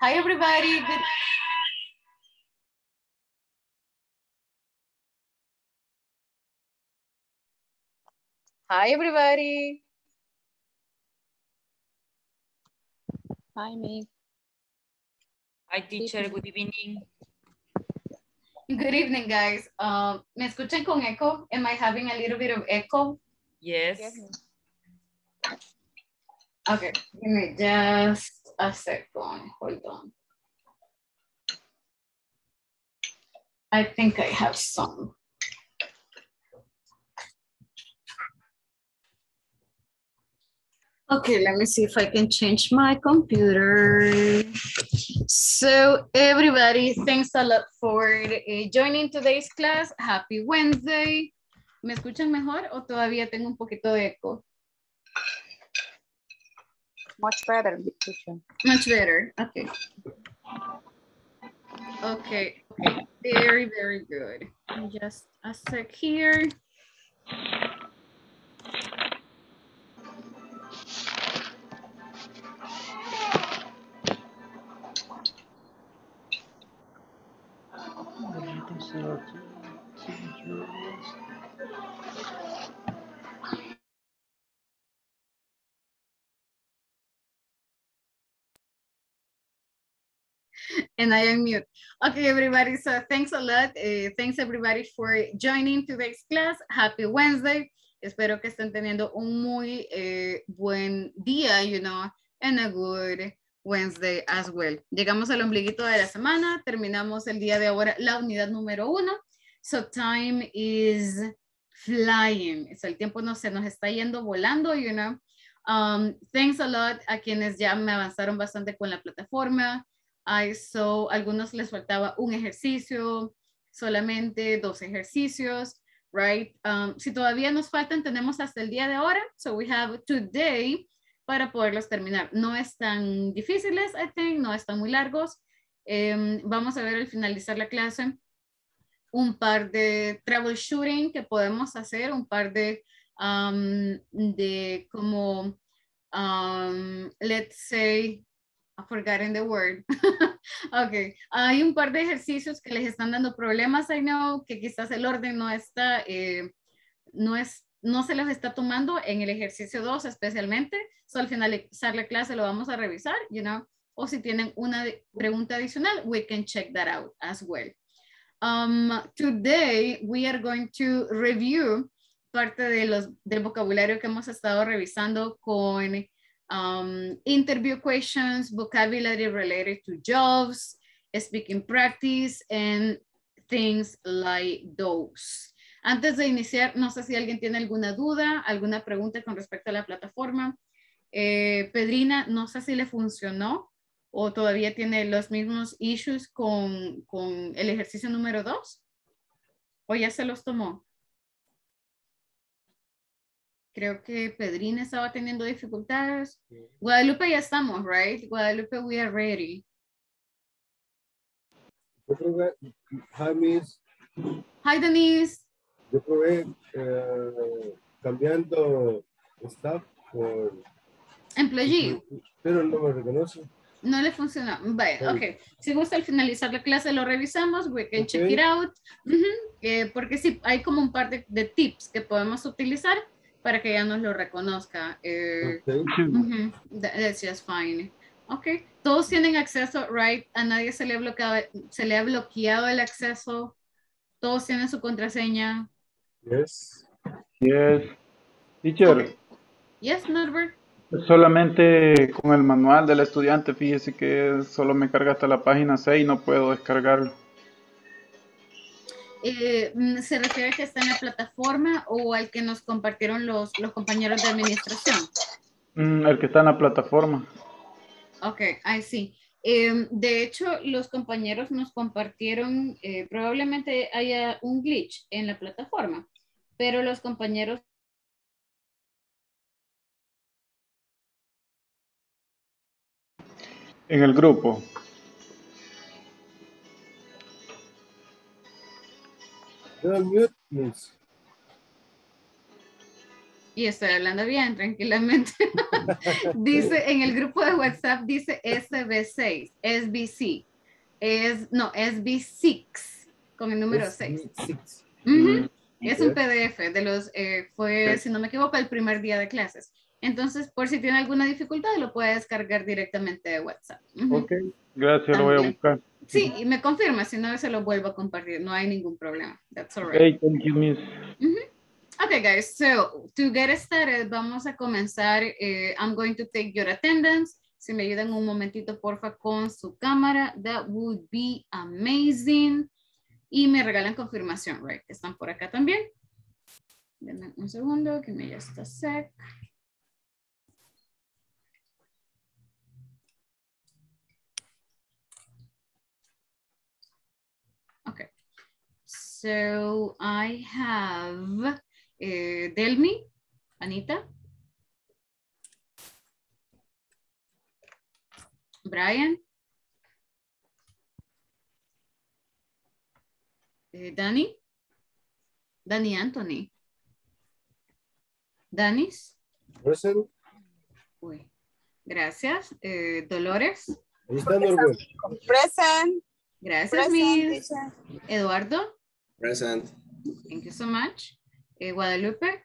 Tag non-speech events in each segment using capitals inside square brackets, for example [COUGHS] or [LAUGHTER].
Hi, everybody. Good Hi, everybody. Hi, me. Hi, teacher. Good evening. Good evening, guys. Um, ¿Me escuchan con echo? Am I having a little bit of echo? Yes. Okay, give me just a second. Hold on. I think I have some. Okay, let me see if I can change my computer. So everybody, thanks a lot for eh, joining today's class. Happy Wednesday. ¿Me escuchan mejor o todavía tengo un poquito de eco? Much better. Much better. Okay. Okay. Okay. Very, very good. Just a sec here. And I am mute. Okay, everybody. So thanks a lot. Uh, thanks everybody for joining today's class. Happy Wednesday. Espero que estén teniendo un muy eh, buen día, you know, and a good Wednesday as well. Llegamos al ombliguito de la semana. Terminamos el día de ahora la unidad número uno. So time is flying. So el tiempo no se nos está yendo volando, you know. Um, thanks a lot a quienes ya me avanzaron bastante con la plataforma. I saw algunos les faltaba un ejercicio, solamente dos ejercicios, right? Um, si todavía nos faltan, tenemos hasta el día de ahora. So we have today para poderlos terminar. No están difíciles, I think, no están muy largos. Um, vamos a ver al finalizar la clase un par de troubleshooting que podemos hacer, un par de, um, de como, um, let's say, forgotten the word. [LAUGHS] ok, hay un par de ejercicios que les están dando problemas, I know, que quizás el orden no está, eh, no es, no se los está tomando en el ejercicio 2 especialmente. So, al finalizar la clase lo vamos a revisar, you know, o si tienen una pregunta adicional, we can check that out as well. Um, today we are going to review parte de los, del vocabulario que hemos estado revisando con um, interview questions, vocabulary related to jobs, speaking practice, and things like those. Antes de iniciar, no sé si alguien tiene alguna duda, alguna pregunta con respecto a la plataforma. Eh, Pedrina, no sé si le funcionó o todavía tiene los mismos issues con, con el ejercicio número dos. ¿O ya se los tomó? Creo que Pedrina estaba teniendo dificultades. Guadalupe ya estamos, right? Guadalupe, we are ready. Yo probé, hi Miss, Hi, Denise. yo probé eh, cambiando staff por, Employee. pero no me reconoce. No le funciona. Vaya, Ok. ok. Si gusta al finalizar la clase lo revisamos. We can check it out. Eh, porque sí, hay como un par de, de tips que podemos utilizar para que ya nos lo reconozca. Eh, Ok. ujú, that- That's just fine. Ok. Todos tienen acceso, right? A nadie se le ha bloqueado, se le ha bloqueado el acceso. Todos tienen su contraseña. Yes. Yes. Teacher, Yes, Norbert. solamente con el manual del estudiante, fíjese que solo me carga hasta la página 6 y no puedo descargarlo. Eh, mm, ¿Se refiere a que está en la plataforma o al que nos compartieron los, los compañeros de administración? Mm, el que está en la plataforma. Ok, I see. Em, de hecho, los compañeros nos compartieron, eh, probablemente haya un glitch en la plataforma, pero los compañeros En el grupo. Mute. Y estoy hablando bien, tranquilamente. [LAUGHS] dice, en el grupo de WhatsApp dice SB6, SBC. Es, no, SB6, con el número 6. Six. Ujú. Es un. PDF de los, eh, fue, Ok. si no me equivoco, el primer día de clases. Entonces, por si tiene alguna dificultad, lo puede descargar directamente de WhatsApp. Ujú. Ok, gracias, lo voy a También. buscar. Sí, y me confirma, si no, se lo vuelvo a compartir. No hay ningún problema. That's all right. thank you, miss. Okay, guys, so to get started, vamos a comenzar. eh, I'm going to take your attendance. Si me ayudan un momentito, porfa, con su cámara, that would be amazing. Y me regalan confirmación, right? Están por acá también. Denme un segundo, que me just a sec. Okay. So I have eh, Delmi, Anita, Brian, eh, Danny, Danny Anthony, Danis, Present. uy, gracias, eh, Dolores. Present. gracias, Present, Miss. Eduardo, Present. thank you so much, Eh, Guadalupe,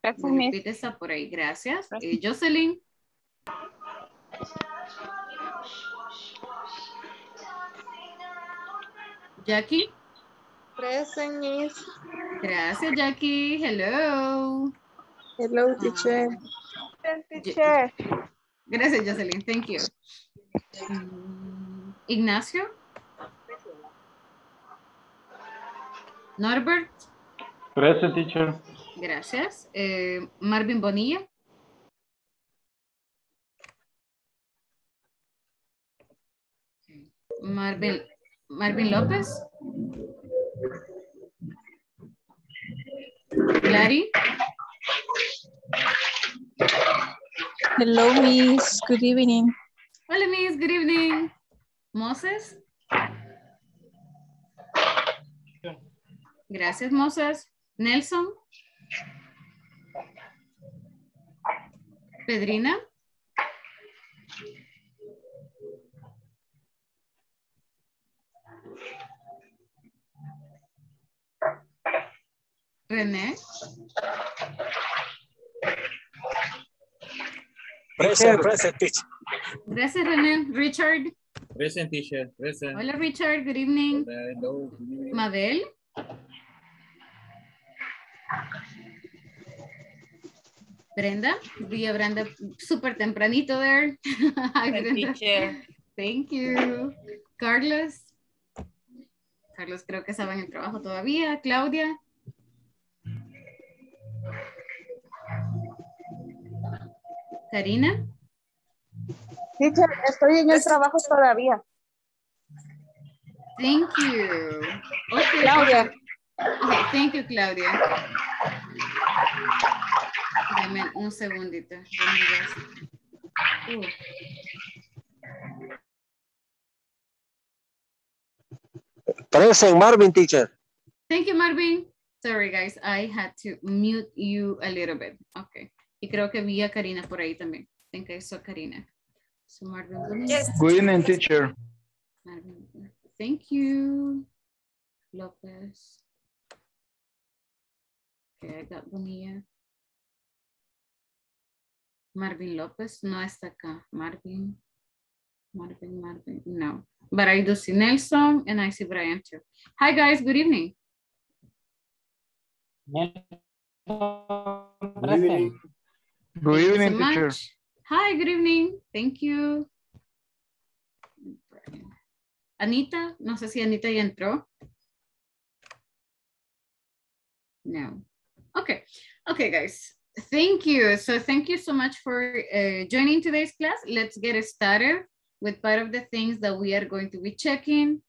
Present, está por ahí, gracias. Eh, Jocelyn, Jackie, Present, miss. gracias, Jackie, hello. Hello, Ah, teacher. Present, teacher. Gracias, Jocelyn. Thank you. Ignacio. Norbert. Present, teacher. Gracias. Eh, Marvin Bonilla. Marvin, Marvin López. Clary. Hello, miss. Good evening. Hola, Miss. Good evening. Moses. Gracias, Moses. Nelson. Pedrina. René. Present, present, teacher. Gracias, René. Richard. Present, teacher. Present. Hola, Richard. Good evening. Hello. Mabel. Brenda, vi a Brenda súper tempranito there. [LAUGHS] Hi, Brenda. Teacher. Thank you. Carlos. Carlos creo que estaba en el trabajo todavía. Claudia. Karina. Teacher, estoy en el trabajo todavía. Thank you. Okay. Claudia. Okay, thank you, Claudia. Dame un segundito. Uh, Present, Marvin, teacher. Thank you, Marvin. Sorry, guys. I had to mute you a little bit. Okay. Y creo que vi a Karina por ahí también. I think I saw Karina. So Marvin. Bonilla. Good evening, teacher. Marvin. Thank you. Lopez. Okay, I got Bonilla. Marvin Lopez no está acá. Marvin. Marvin, Marvin. No. But I do see Nelson and I see Brian too. Hi guys, good evening. Good evening. Good evening, so teacher. much. Hi, good evening. Thank you. Anita, no sé si Anita ya entró. No. Okay. Okay, guys. Thank you. So thank you so much for uh, joining today's class. Let's get started with part of the things that we are going to be checking.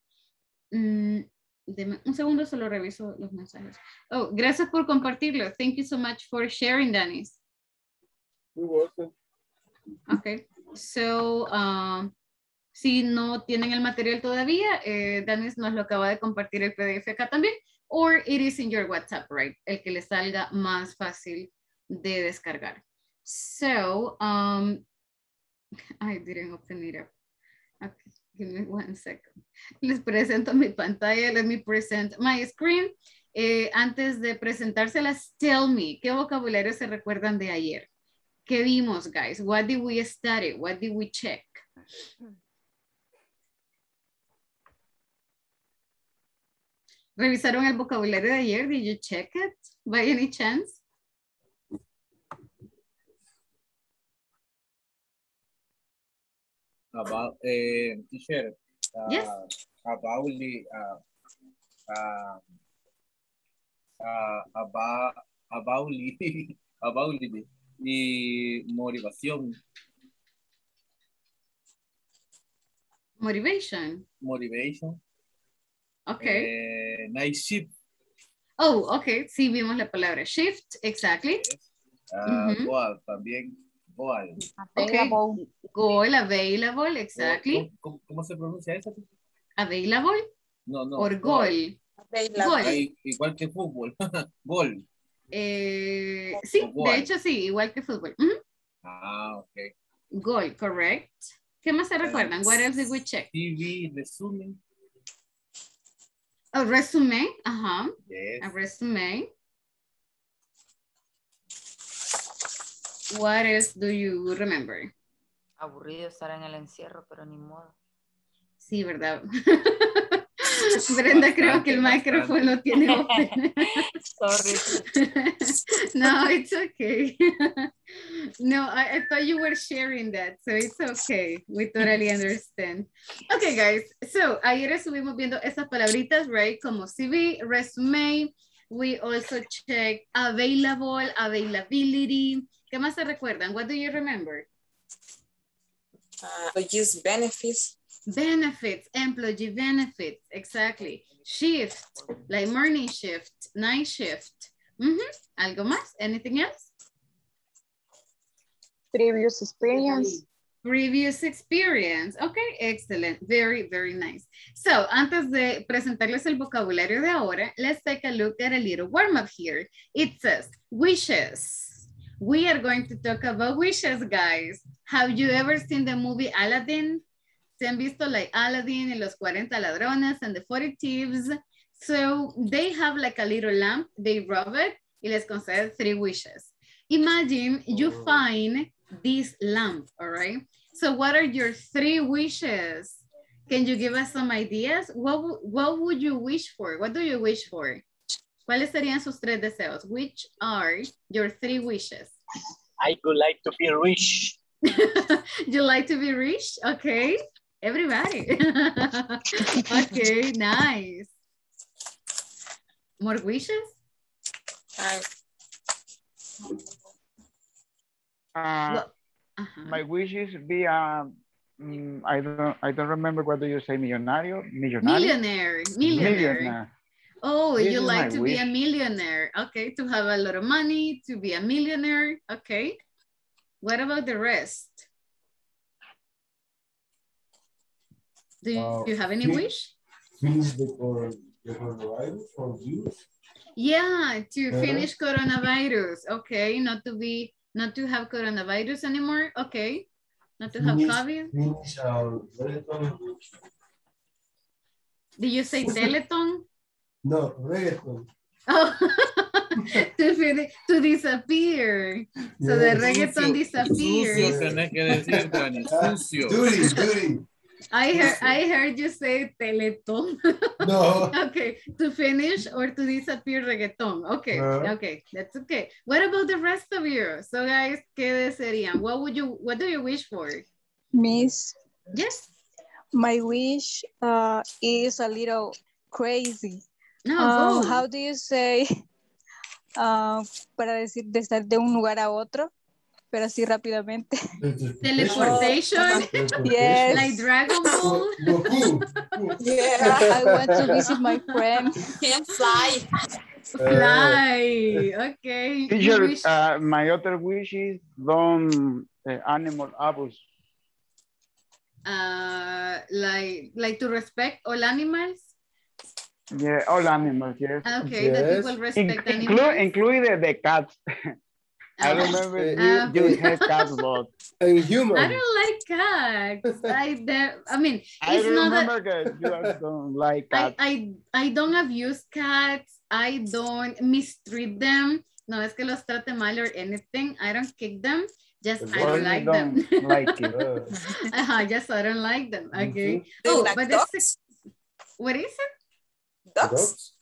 Mm, deme un segundo, solo reviso los mensajes. Oh, gracias por compartirlo. Thank you so much for sharing, Danis. You're welcome. Okay, so um, Si no tienen el material todavía, eh, Danis nos lo acaba de compartir el PDF acá también. Or it is in your WhatsApp, right? El que le salga más fácil de descargar. So, um, I didn't open it up. Okay, give me one second. Les presento mi pantalla. Let me present my screen. Eh, antes de presentárselas, tell me, ¿qué vocabulario se recuerdan de ayer? ¿Qué vimos, guys? What did we study? What did we check? ¿Revisaron el vocabulario de ayer? Did you check it by any chance? About, eh, teacher. Uh, Yes. About the, uh, uh, uh, about, about the, [LAUGHS] about the, motivación, Motivation. motivation, Okay. eh, night shift, Oh, okay. Sí, vimos la palabra shift. Exactly. uh, Ujú. goal también, goal. Okay. Available. Goal, available. Exactly. ¿Cómo, cómo- cómo se pronuncia eso? Available No, no. or goal. Available. Goal. Ah, i- igual que fútbol, [LAUGHS] gol. Eh, sí, O de goal. hecho sí, igual que fútbol. Ujú. Ah, ok. Goal, correct. ¿Qué más se recuerdan? What else did we check? TV, resumen. A resume. Ajá. Yes. A resume. What else do you remember? Aburrido estar en el encierro, pero ni modo. Sí, ¿verdad? [LAUGHS] Brenda, creo que el Bastante, micrófono tiene open. Sorry. [LAUGHS] no, it's okay. No, I, I thought you were sharing that, so it's okay. We totally understand. Okay, guys. So, ayer estuvimos viendo esas palabritas, right? Como CV, resume. We also check available, availability. ¿Qué más se recuerdan? What do you remember? uh, use benefits. Benefits, employee benefits, exactly. Shift, like morning shift, night shift. Mm -hmm. ¿Algo más? Anything else? Previous experience. Previous experience. Okay, excellent. Very, very nice. So, antes de presentarles el vocabulario de ahora, let's take a look at a little warm-up here. It says, wishes. We are going to talk about wishes, guys. Have you ever seen the movie Aladdin? ¿Se han visto like Aladdin y los 40 ladrones and the 40 thieves? So, they have like a little lamp, they rub it, y les concede three wishes. Imagine you oh. find this lamp, all right? So what are your three wishes? Can you give us some ideas? What, wou- what would you wish for? What do you wish for? ¿Cuáles serían sus tres deseos? Which are your three wishes? I would like to be rich. [LAUGHS] you like to be rich? Okay, everybody. [LAUGHS] okay, nice. More wishes? Uh, Uh, Well, Ajá. my wish is be a, mm, I don't, I don't remember what do you say, millonario, millonario, Millionaire, millionaire. millionaire. Oh, This you like my to be a millionaire. Okay, to have a lot of money, to be a millionaire. Okay. What about the rest? Do you, Uh, you have any fi- wish? Finish the cor- the coronavirus from you. Yeah, to Uh-huh. finish coronavirus. Okay, not to be, not to have coronavirus anymore. Okay, not to have COVID. Finish our reggaeton. Did you say Teleton? No, reggaeton. Oh, [LAUGHS] to finish, to disappear. So the Yes. reggaeton Sucio, tenés que decir, Dani, Ah, sucio. Duty, duty. I heard, I heard you say Teleton. [LAUGHS] No. [LAUGHS] okay, to finish or to disappear reggaeton. Okay, Uh-huh. okay, that's okay. What about the rest of you? So guys, ¿qué desearían? What would you, what do you wish for? Miss, Yes? my wish uh, is a little crazy. No, Um, how do you say [LAUGHS] uh, para decir de estar de un lugar a otro, pero así rápidamente? [LAUGHS] Teleportation, Yes. like Dragon Ball. Yeah, I want to visit my friend. can fly. Fly. Okay. you Teacher, uh, my other wish is don't uh, animal abuse. uh, like like to respect all animals. Yeah, all animals, yes. Okay, that Yes. people In- respect include, animals. include the, the cats. [LAUGHS] I Ah. remember Uh, you, you had cats, but And I don't like cats. I de- I mean, I it's not that remember that you also [LAUGHS] don't like I, cats. I I don't abuse cats. I don't mistreat them. No es que los trate mal or anything. I don't kick them. Just I don't like them. don't [LAUGHS] like it. Uh, just I don't like them. Okay. Do you Oh, like but that's dogs? what is it? Dogs? dogs?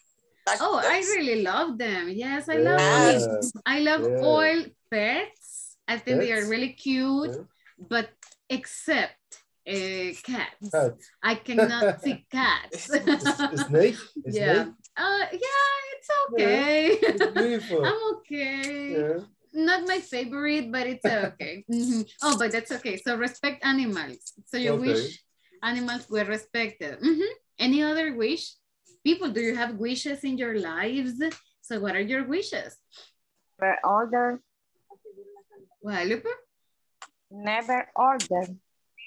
Like Oh, I really love them. Yes, I love Yeah. them. I love Yeah. all pets. I think they are really cute, Yeah. but except uh, cats. Cat. I cannot [LAUGHS] see cats. A snake? A yeah. snake? Uh, yeah, it's okay. It's beautiful. [LAUGHS] I'm okay. Yeah. Not my favorite, but it's okay. [LAUGHS] Mhm. Oh, but that's okay. So respect animals. So you Okay. wish animals were respected. Mhm. Any other wish? People, do you have wishes in your lives? So what are your wishes? Never order. Guadalupe? Never order.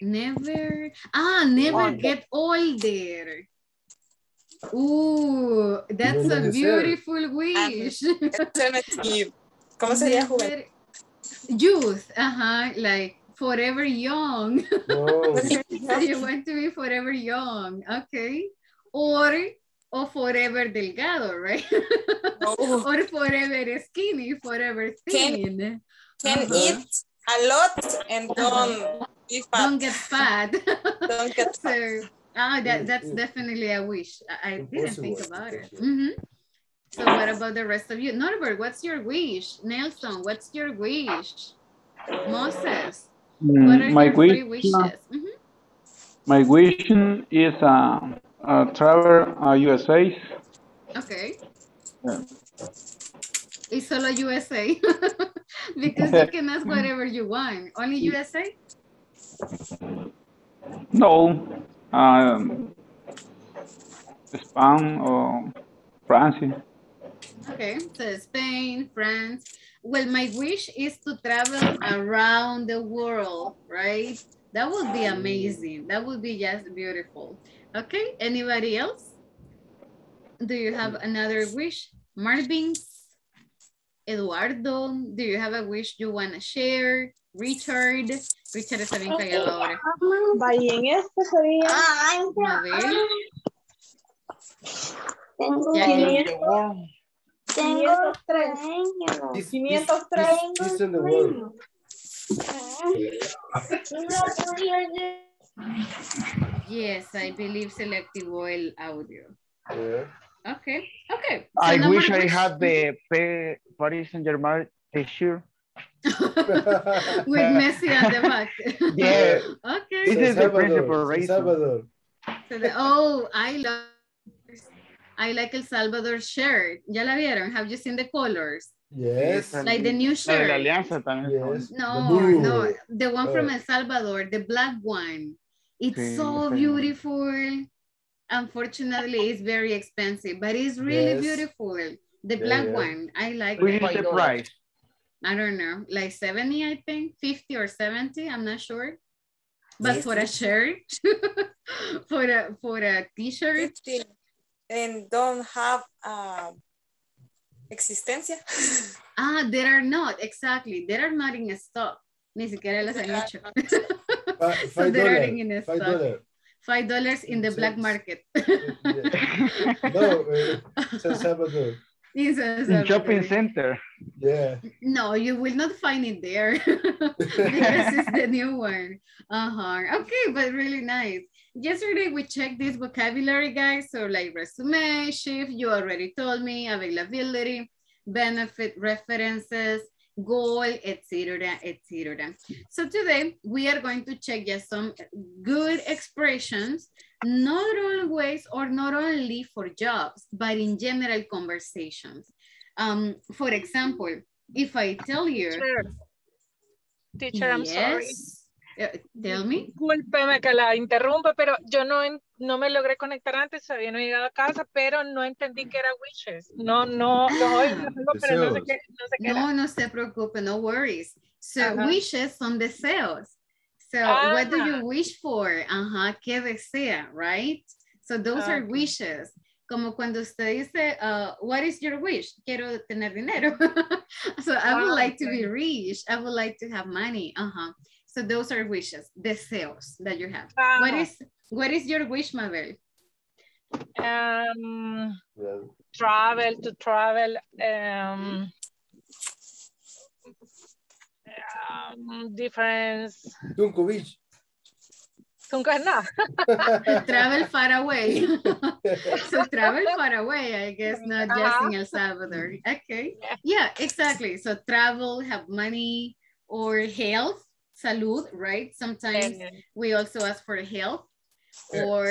Never. Ah, never Older. get older. Ooh, that's a beautiful wish. [LAUGHS] Eternity. ¿Cómo [LAUGHS] sería juventud? Never- Youth, uh-huh, like forever young. [LAUGHS] So you want to be forever young, okay? Or, or forever delgado, right? [LAUGHS] Oh, or forever skinny, forever thin. can Uh-huh. eat a lot and don't be fat. Don't get fat. [LAUGHS] Don't get fat. so, ah, that, that's Mm, mm. definitely a wish. I, I didn't think about it. Mhm. So what about the rest of you? Norbert, what's your wish? Nelson, what's your wish? Moses, Mm, what are my your wish, three wishes? Mhm. my wish is uh, uh, travel uh, USA. Okay. Yeah. It's solo USA. [LAUGHS] because you can ask whatever you want. Only USA? No, um, Spain or France. Okay, so Spain, France. Well, my wish is to travel around the world, right? That would be amazing. That would be just beautiful. Okay, anybody else? Do you have another wish? Marvin, Eduardo, do you have a wish you want to share? Richard, Richard está bien callado ahora. Vaya, en este sería. A ver, Tengo Ya, quinientos- Tengo 503. sueño. This, this, 503. this, this in the world. No podía yes, I believe selective oil audio. Yeah. Okay, okay. So I wish I had the P- Paris Saint Germain t-shirt. [LAUGHS] With Messi at the back. [LAUGHS] Yeah. okay. This is the Salvador, principal San reason. Salvador. So the- oh, I love. I like El Salvador shirt. ¿Ya la vieron? Have you seen the colors? Yes. Yes, Like the new La de shirt. la Alianza también. Yes. No, The no, the one from Oh. El Salvador, the black one. It's Sí, so beautiful. Unfortunately, it's very expensive, but it's really Yes. beautiful. The Yeah, black yeah. one, I like Which it. is the price? I don't know, like 70, I think, 50 or 70, I'm not sure. But for a shirt, [LAUGHS] for a for a t-shirt, 15 and don't have um, existencia. [LAUGHS] ah, there are not, exactly, there are not in stock. Ni siquiera las han hecho. Fi- [LAUGHS] so Five there are dollars. in Five stock. dollars. Five dollars in the black Yes. market. [LAUGHS] No, uh, San Salvador. In San In shopping center. Yeah. No, you will not find it there [LAUGHS] because it's the new one. Uh-huh. Okay, but really nice. Yesterday we checked this vocabulary, guys. So like resume, shift, you already told me, availability, benefit, references, goal, etc., etc. So today we are going to check just some good expressions, not always or not only for jobs, but in general conversations. Um, for example, if I tell you, Teacher, I'm sorry. yes, uh, tell me. Discúlpeme que la interrumpa, pero yo no, no me logré conectar antes, todavía no he llegado a casa, pero no entendí que era wishes. No, no, oigo, pero no sé qué, no sé qué era. No, se preocupe, no worries. So Ajá. wishes son deseos. So So what do Ah. you wish for? Ajá, ¿qué desea, right? So those are wishes. Como cuando usted dice, uh, what is your wish? Quiero tener dinero. [LAUGHS] so I would Ah, like to be rich. I would like to have money. Uh-huh. So those are wishes, deseos that you have. What Ah. is what is your wish, Mabel? Um, Yeah. travel to travel. Um, um, difference. Tunco Beach. Tunca no. [LAUGHS] travel far away. [LAUGHS] so travel far away, I guess, not just in El Salvador. Okay. Yeah, exactly. So travel, have money or health, salud, right? Sometimes And- we also ask for health Yeah. Or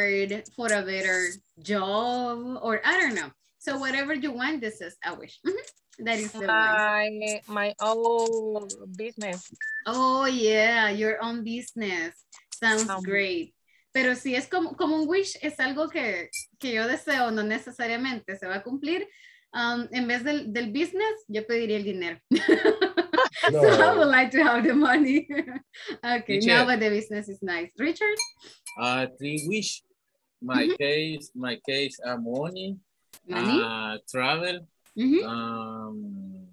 for a better job or I don't know. So whatever you want, this is a wish. Mhm. That is the one. my my own business. Oh, yeah, your own business. Sounds Um, great. Pero si es como, como un wish, es algo que, que yo deseo, no necesariamente se va a cumplir. um, en vez del, del business, yo pediría el dinero. [LAUGHS] [LAUGHS] so I would like to have the money. [LAUGHS] okay, Teacher. now but the business is nice. Richard? Uh, three wish. My Mhm. case, my case, uh, money, Money? uh, travel, Mhm. um,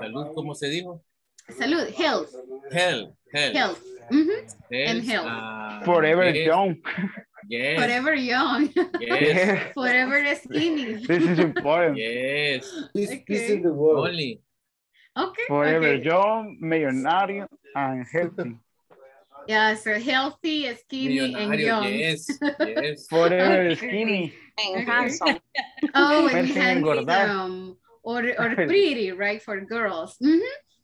salud, ¿cómo se dijo? Salud, health, Health, health, health. Mhm. and health. uh, Forever yes, young. Yes, Forever young, yes, [LAUGHS] forever skinny. This is important. yes, Peace, peace Okay. in the world. only. Okay, Forever okay. young, millonario, and healthy. Yeah, so healthy, skinny, and young. yes, yes. [LAUGHS] Forever Okay. skinny. And handsome. [LAUGHS] Oh, and handsome or, or [LAUGHS] pretty, right, for girls. Mhm,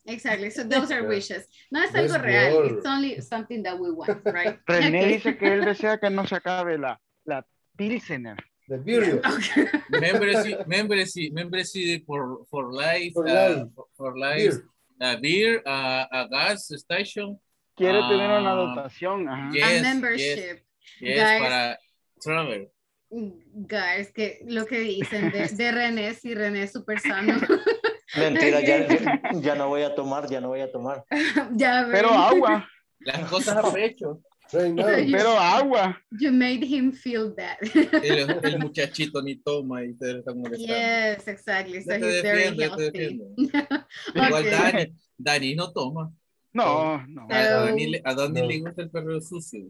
Exactly, so those are wishes. No es That's algo real, good. it's only something that we want, right? René Okay. dice que él desea que no se acabe la, la Pilsener. The period. [LAUGHS] Okay. Membership, membership, membership for, for life, For uh, life. for- for life, Beer. uh, beer, uh, a gas station, Quiere tener una Ah, dotación. Ajá. yes, A yes, membership. yes, Guys. para travel. Guys, que lo que dicen de, de René, si René es súper sano. [LAUGHS] Mentira, ya, ya, ya no voy a tomar, ya no voy a tomar. [LAUGHS] ya. Pero agua, Las cosas a pecho. Right now. You- pero agua. You made him feel that. El, el [LAUGHS] muchachito ni toma y ustedes están molestando. yes, exactly. So te he's very te healthy. [LAUGHS] Igual Okay. Dani, Dani no toma. No, no. A, a So- Dani, le- a Dani No. le gusta el perro sucio.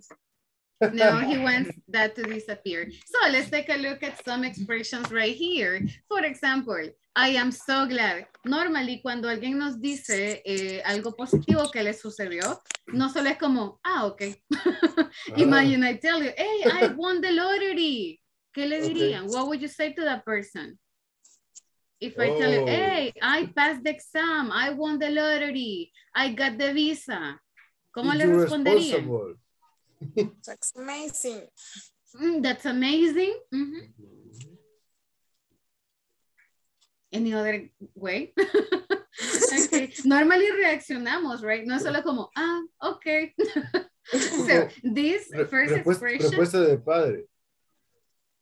No, he [LAUGHS] wants that to disappear. So let's take a look at some expressions right here. For example, I am so glad. Normally, cuando alguien nos dice eh, algo positivo que le sucedió, no solo es como, ah, ok. [LAUGHS] Imagine I tell you, hey, I [LAUGHS] won the lottery. ¿Qué le Okay. What would you say to that person? If I tell you, Oh. hey, I passed the exam, I won the lottery, I got the visa. ¿Cómo le You're responderían? responsible. [LAUGHS] That's amazing. Mm, that's amazing. Mhm. Any other way? [LAUGHS] okay. Normally reaccionamos, right? No es solo como, ah, okay. [LAUGHS] so this first respuesta, expression, respuesta de padre.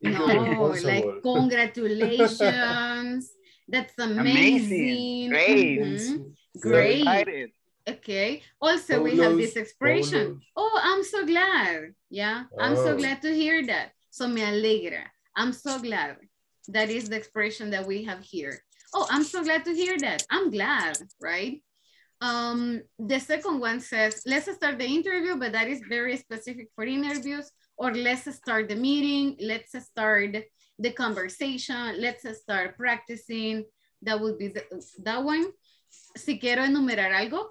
no, like congratulations. That's amazing. Amazing. Great. Mhm. Yeah. Great. Okay. Also, we have this expression. paulos. Oh, I'm so glad. Yeah, I'm so Oh. glad to hear that. So me alegra. I'm so glad. That is the expression that we have here. Oh, I'm so glad to hear that. I'm glad, right? Um, the second one says, let's start the interview, but that is very specific for interviews. Or let's start the meeting. Let's start the conversation. Let's start practicing. That would be the, that one. Si quiero enumerar algo,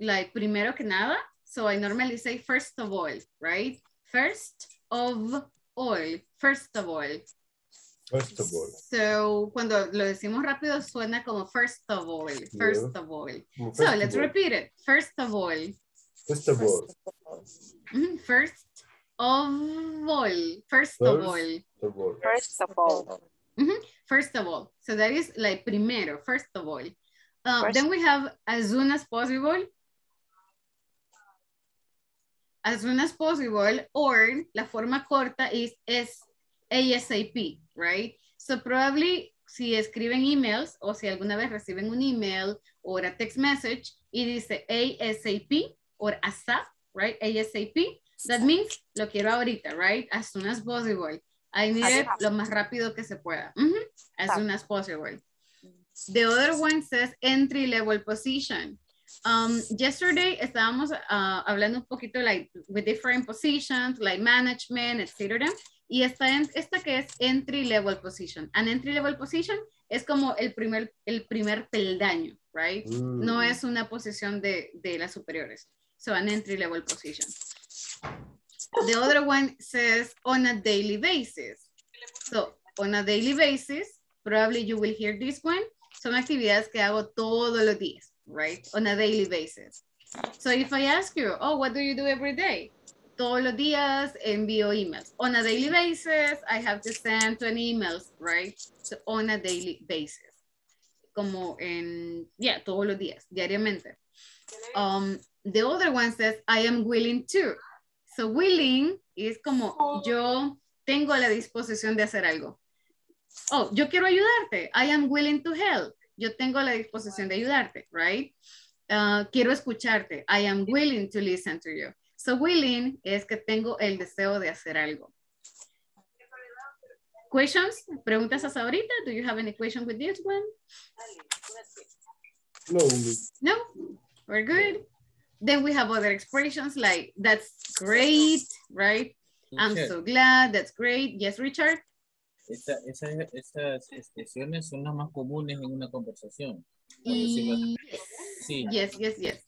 like primero que nada, so I normally say first of all, right? First of all, first of all. First of all. So cuando lo decimos rápido suena como first of all, first of all. Como So let's all. repeat it. First of all, First of all. Mhm, first of all, first of all, First of all. First of all. Mhm, first of all. So that is like primero, first of all. Uh, First- then we have as soon as possible. As soon as possible, or la forma corta is, es ASAP, right? So probably si escriben emails o si alguna vez reciben un email o a text message y dice ASAP o ASAP, right? ASAP. That means lo quiero ahorita, right? As soon as possible. I need it lo más rápido que se pueda. As soon as possible. The other one says entry level position. Um, yesterday estábamos uh, hablando un poquito like with different positions, like management, etc. Y esta, en- esta que es entry level position. An entry level position es como el primer, el primer peldaño, right? Mm. No es una posición de, de las superiores. So an entry level position. The other one says on a daily basis. So on a daily basis, probably you will hear this one. Son actividades que hago todos los días, right? On a daily basis. So if I ask you, oh, what do you do every day? Todos los días envío emails. On a daily basis, I have to send 20 emails, right? So on a daily basis. Como en, yeah, todos los días, diariamente. Um, the other one says, I am willing to. So willing is como yo tengo la disposición de hacer algo. Oh, yo quiero ayudarte. I am willing to help. Yo tengo la disposición de ayudarte, right? Uh, quiero escucharte. I am willing to listen to you. So willing es que tengo el deseo de hacer algo. Questions? ¿Preguntas hasta ahorita? Do you have any question with this one? No, No? We're good. Then we have other expressions like, that's great, right? I'm so glad, that's great. Yes, Richard? Esa- esa- esas expresiones son las más comunes en una conversación. Yes. Sí. Yes, yes, yes.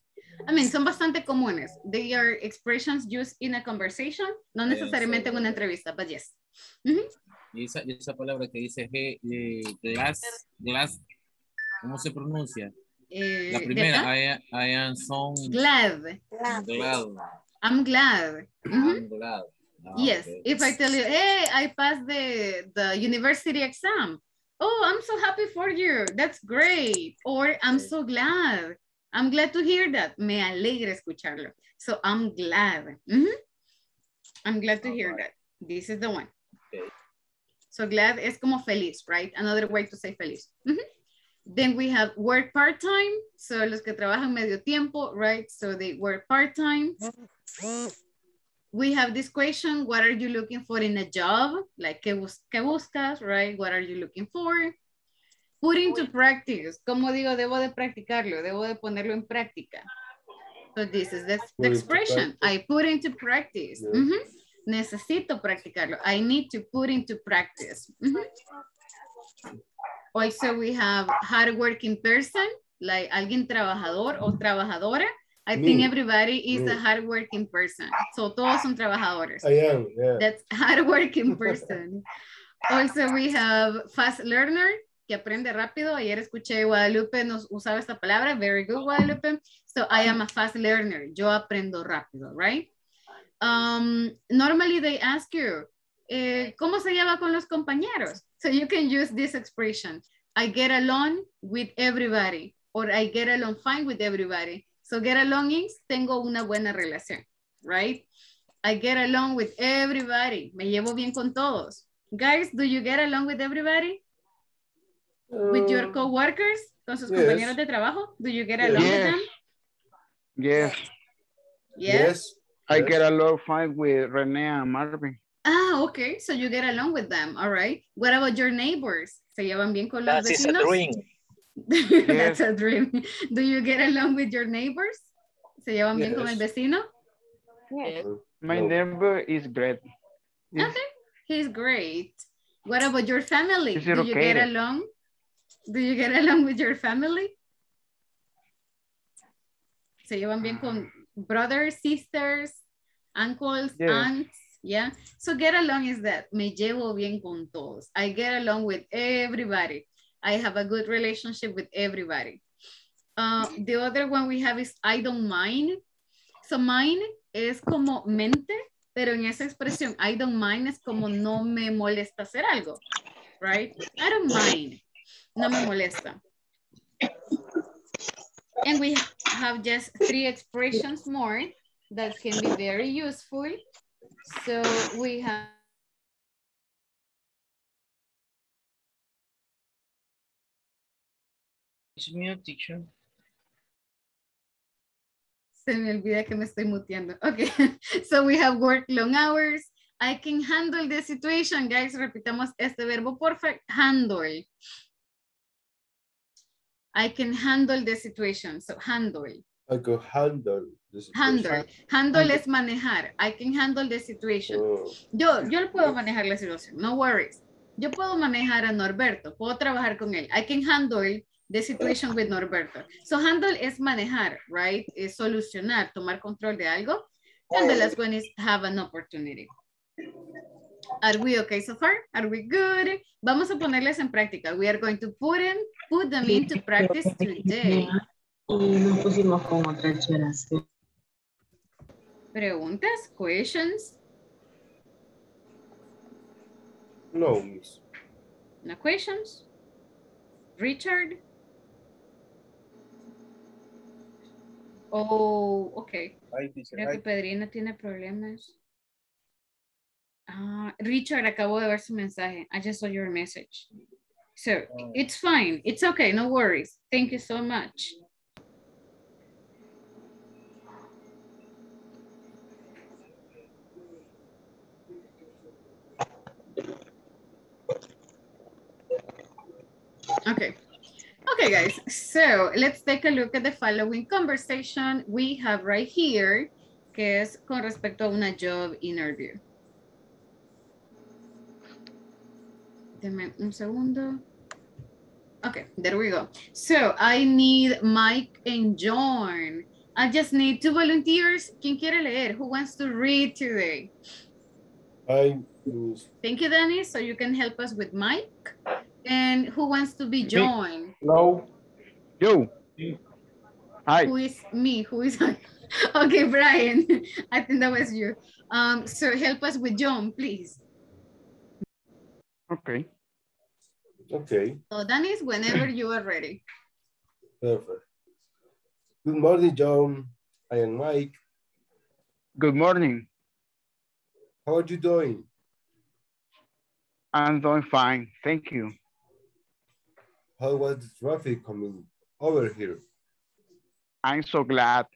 I mean, son bastante comunes. They are expressions used in a conversation, no necesariamente en una entrevista, but yes. Mhm. Y esa, y esa palabra que dice G, eh, glass, glass, ¿cómo se pronuncia? Eh, La ¿de primera? I, am- I am so Glad. glad. I'm glad. Mhm. I'm glad. Ah, Yes, ok. if I tell you, hey, I passed the, the university exam. Oh, I'm so happy for you. That's great. Or I'm so glad. I'm glad to hear that. Me alegra escucharlo. So I'm glad. Mhm. I'm glad to hear that. This is the one. Okay. So glad es como feliz, right? Another way to say feliz. Mhm. Then we have work part-time. So los que trabajan medio tiempo, right? So they work part-time. We have this question, what are you looking for in a job? Like, ¿qué, bus qué buscas, right? What are you looking for? Put into practice. ¿Cómo digo? Debo de practicarlo, debo de ponerlo en práctica. So this is the, expression. I put into practice. Yeah. Mhm. Necesito practicarlo. I need to put into practice. Mhm. Also, we have hardworking person, like alguien trabajador o trabajadora. I think everybody is Me. a hardworking person. So todos son trabajadores. I am, yeah. That's [LAUGHS] hardworking person. Also, we have fast learner, que aprende rápido. Ayer escuché Guadalupe nos usaba esta palabra. Very good, Guadalupe. So, I am a fast learner. Yo aprendo rápido, right? Um, normally, they ask you, eh, ¿cómo se lleva con los compañeros? So, you can use this expression. I get along with everybody. Or I get along fine with everybody. So, get along is, tengo una buena relación, right? I get along with everybody. Me llevo bien con todos. Guys, do you get along with everybody? With your Um, coworkers? Con sus yes. compañeros de trabajo? Do you get along with them? Yes, Yes. I yes. get along fine with Rene and Marvin. Ah, okay. So you get along with them. All right. What about your neighbors? ¿Se llevan bien con los That is a vecinos? Dream. [LAUGHS] That's a dream. [LAUGHS] Do you get along with your neighbors? ¿Se llevan bien con el Yes. vecino? My No. neighbor is great. Yes. Okay. He's great. What about your family? Do you get along? Do you get along with your family? Se llevan bien con brothers, sisters, uncles, Yes. aunts, yeah? So get along is that, me llevo bien con todos. I get along with everybody. I have a good relationship with everybody. Uh, the other one we have is I don't mind. So mind es como mente, pero en esa expresión, I don't mind es como no me molesta hacer algo, right? I don't mind, no me molesta. And we have just three expressions more that can be very useful. So we have It's me, teacher. Se me olvida que me estoy muteando. Okay, [LAUGHS] so we have work long hours. I can handle the situation, guys. Repitamos este verbo, porfa. Handle. I can handle the situation. So handle. I can handle the situation. Handle. Handle es manejar. I can handle the situation. Oh, Yo, yo lo puedo manejar la situación. No worries. Yo puedo manejar a Norberto. Puedo trabajar con él. I can handle the situation with Norberto. So handle es manejar, right? Es solucionar, tomar control de algo. And the last one is have an opportunity. Are we okay so far? Are we good? Vamos a ponerles en práctica. We are going to put, in, put them into practice today. Y nos pusimos con. Preguntas, questions, no, miss. no questions? Richard? Oh, okay. Ay, teacher, Creo que. Pedrina tiene problemas. Ah, Richard, acabo de ver su mensaje. I just saw your message. So, it's fine. It's okay. No worries. Thank you so much. Okay. Okay, guys. So let's take a look at the following conversation we have right here, que es con respecto a una job interview. Deme un segundo. Okay, there we go. So I need Mike and John. I just need two volunteers. ¿Quién quiere leer? Who wants to read today? I. Thank you, Danny. So you can help us with Mike. And who wants to be John? Hello. You. Hi. Who is me? Who is I? [LAUGHS] Okay, Brian. [LAUGHS] I think that was you. Um, so help us with John, please. Okay. Okay, So Dennis, whenever you are ready. perfect. Good morning, John. I am Mike. Good morning. How are you doing? I'm doing fine. Thank you. How was the traffic coming over here? I'm so glad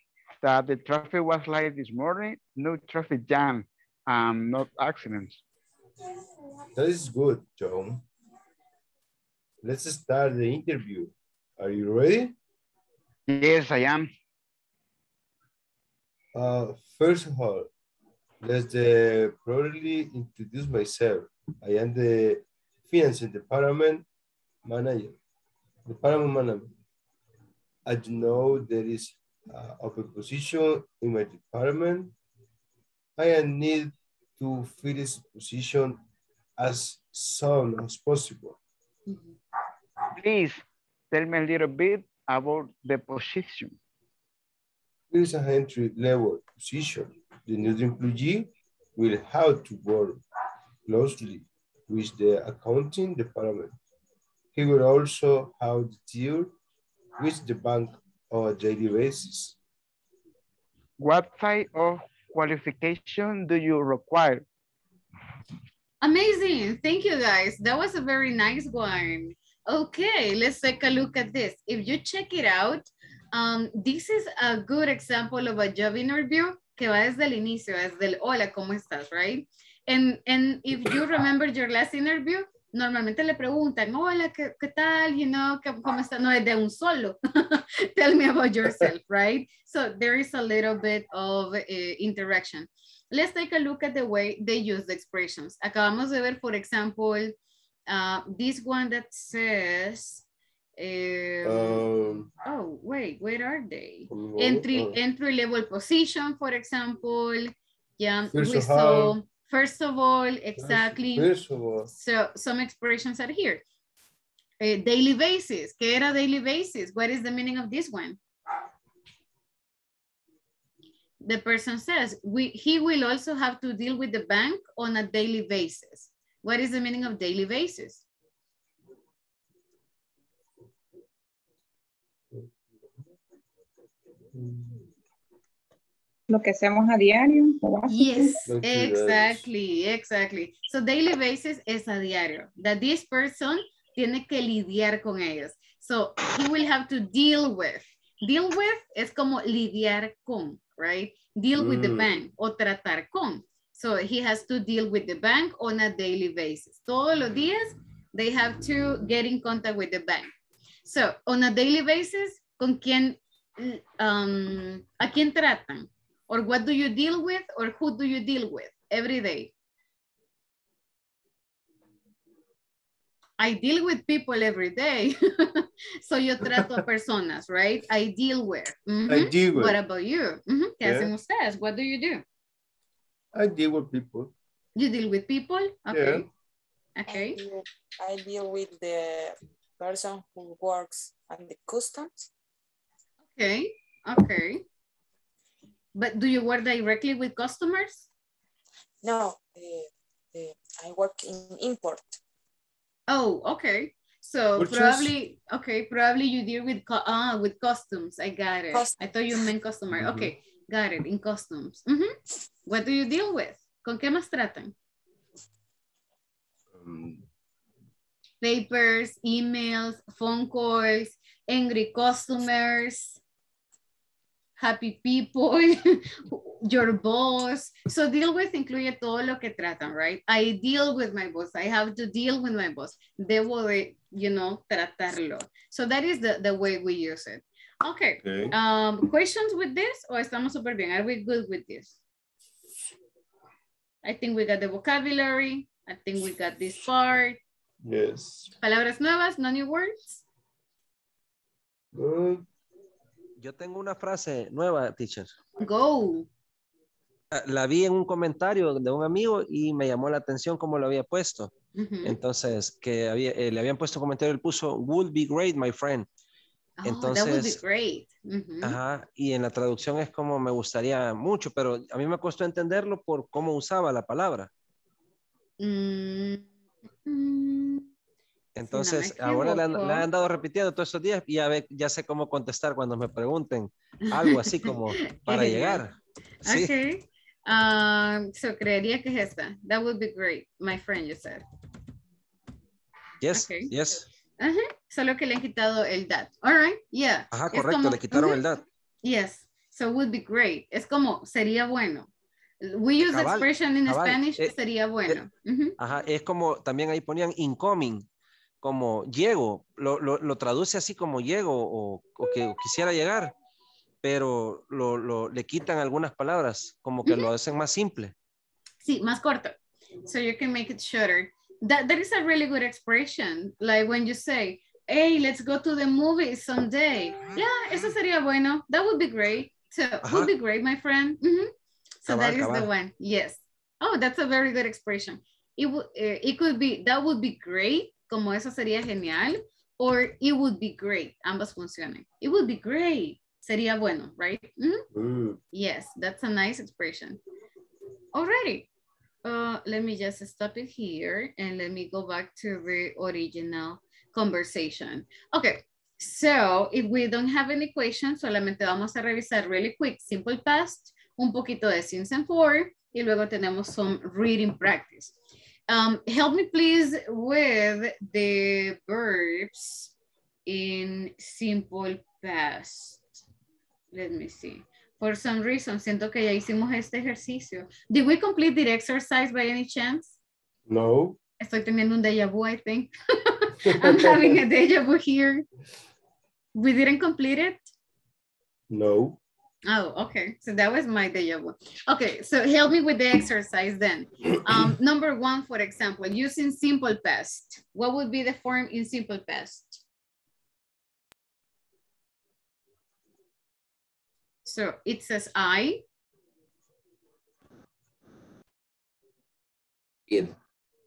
that the traffic was light this morning. No traffic jam, um, not accidents. That is good, John. Let's start the interview. Are you ready? Yes, I am. Uh, first of all, let's uh, properly introduce myself. I am the finance department manager, department manager. As you know, there is uh, open position in my department. I need to fill this position as soon as possible. Please tell me a little bit about the position. It is an entry level position. The new employee will have to work closely with the accounting department. He will also have to deal with the bank on a daily basis. What type of qualification do you require? Amazing. Thank you, guys. That was a very nice one. Okay, let's take a look at this. If you check it out, um, this is a good example of a job interview que va desde el inicio, desde el hola, ¿cómo estás? Right? And, and if you remember your last interview, normalmente le preguntan, hola, ¿qué, qué tal? You know, ¿qué- ¿cómo está? No es de un solo. [LAUGHS] Tell me about yourself, [LAUGHS] right? So there is a little bit of uh, interaction. Let's take a look at the way they use the expressions. Acabamos de ver, for example, uh, this one that says, um, Um, oh, wait, where are they? Entry, entry level position, for example. Yeah, we saw, first of all, exactly. First of all, So some expressions are here. Eh, daily basis. ¿Qué era daily basis? What is the meaning of this one? The person says, we, he will also have to deal with the bank on a daily basis. What is the meaning of daily basis? Lo que hacemos a diario. Yes, exactly, exactly. So daily basis es a diario. That this person tiene que lidiar con ellos. So he will have to deal with. Deal with es como lidiar con, right? Deal with the Mm. bank o tratar con. So he has to deal with the bank on a daily basis. Todos los días, they have to get in contact with the bank. So, on a daily basis, ¿con quién, um, a quién tratan? Or what do you deal with or who do you deal with every day? I deal with people every day. so yo trato a personas, right? I deal with. I Mhm. deal with. What about you? Mhm. ¿Qué Yeah. hacen ustedes? What do you do? I deal with people. You deal with people? Okay. Okay. I deal, I deal with the person who works at the customs. Okay. Okay. But do you work directly with customers? No, uh, uh, I work in import. Oh, okay. So Which is- probably, okay, probably you deal with, cu- ah, with customs. I got it. I thought you meant customer. Mhm. Okay, got it, in customs. Mhm. What do you deal with? ¿Con qué más tratan? Um, Papers, emails, phone calls, angry customers, happy people, [LAUGHS] your boss. So deal with incluye todo lo que tratan, right? I deal with my boss. I have to deal with my boss. Debo de, you know, tratarlo. So that is the, the way we use it. Okay. Okay. Um, questions with this or estamos super bien? Are we good with this? I think we got the vocabulary. I think we got this part. yes. Palabras nuevas, no new words. Good. Yo tengo una frase nueva, teacher. Go. Ah, La vi en un comentario de un amigo y me llamó la atención cómo lo había puesto. Ujú. Entonces, que había, eh, le habían puesto un comentario, él puso, would be great, my friend. Oh, that would be great. Ujú. ajá, y en la traducción es como me gustaría mucho, pero a mí me costó entenderlo por cómo usaba la palabra. Mm, mm, Entonces, ahora le han, equivoco. le han andado repitiendo todos estos días y ya, ve- ya sé cómo contestar cuando me pregunten algo así como [LAUGHS] para llegar. Sí. Okay. Um, so creería que es esta. That would be great, my friend, you said. Yes, Okay. yes. Ajá, Solo que le han quitado el that. All right, yeah. Ajá, correcto, como- le quitaron el that. Yes, so would be great. Es como, sería bueno. We use the expression in cabal. Spanish, Eh, sería bueno. Ujú. Ajá, es como, también ahí ponían incoming, como llego, lo, lo, lo traduce así como llego o, o que o quisiera llegar, pero lo, lo- le quitan algunas palabras, como que lo hacen más simple. Sí, más corto. So you can make it shorter. That, that is a really good expression. Like when you say, hey, let's go to the movies someday. Yeah, eso sería bueno. That would be great. So, would be great, my friend. Mhm. So Cabal, that is the one. Yes. Oh, that's a very good expression. It, would, eh, it could be, that would be great, como eso sería genial, or it would be great. Ambas funcionan. It would be great. Sería bueno, right? Mhm. Mm. Yes, that's a nice expression. Alrighty. Uh, let me just stop it here and let me go back to the original conversation. Okay, so if we don't have any questions, solamente vamos a revisar really quick simple past, un poquito de since and for, y luego tenemos some reading practice. Um, help me please with the verbs in simple past. Let me see. For some reason, siento que ya hicimos este ejercicio. Did we complete the exercise by any chance? No. Estoy teniendo un déjà vu, I think. [LAUGHS] I'm having a [LAUGHS] déjà vu here. We didn't complete it? No. Oh, okay. So that was my déjà vu. Okay, so help me with the exercise then. Um, [CLEARS THROAT] number one, for example, using simple past. What would be the form in simple past? So it says I.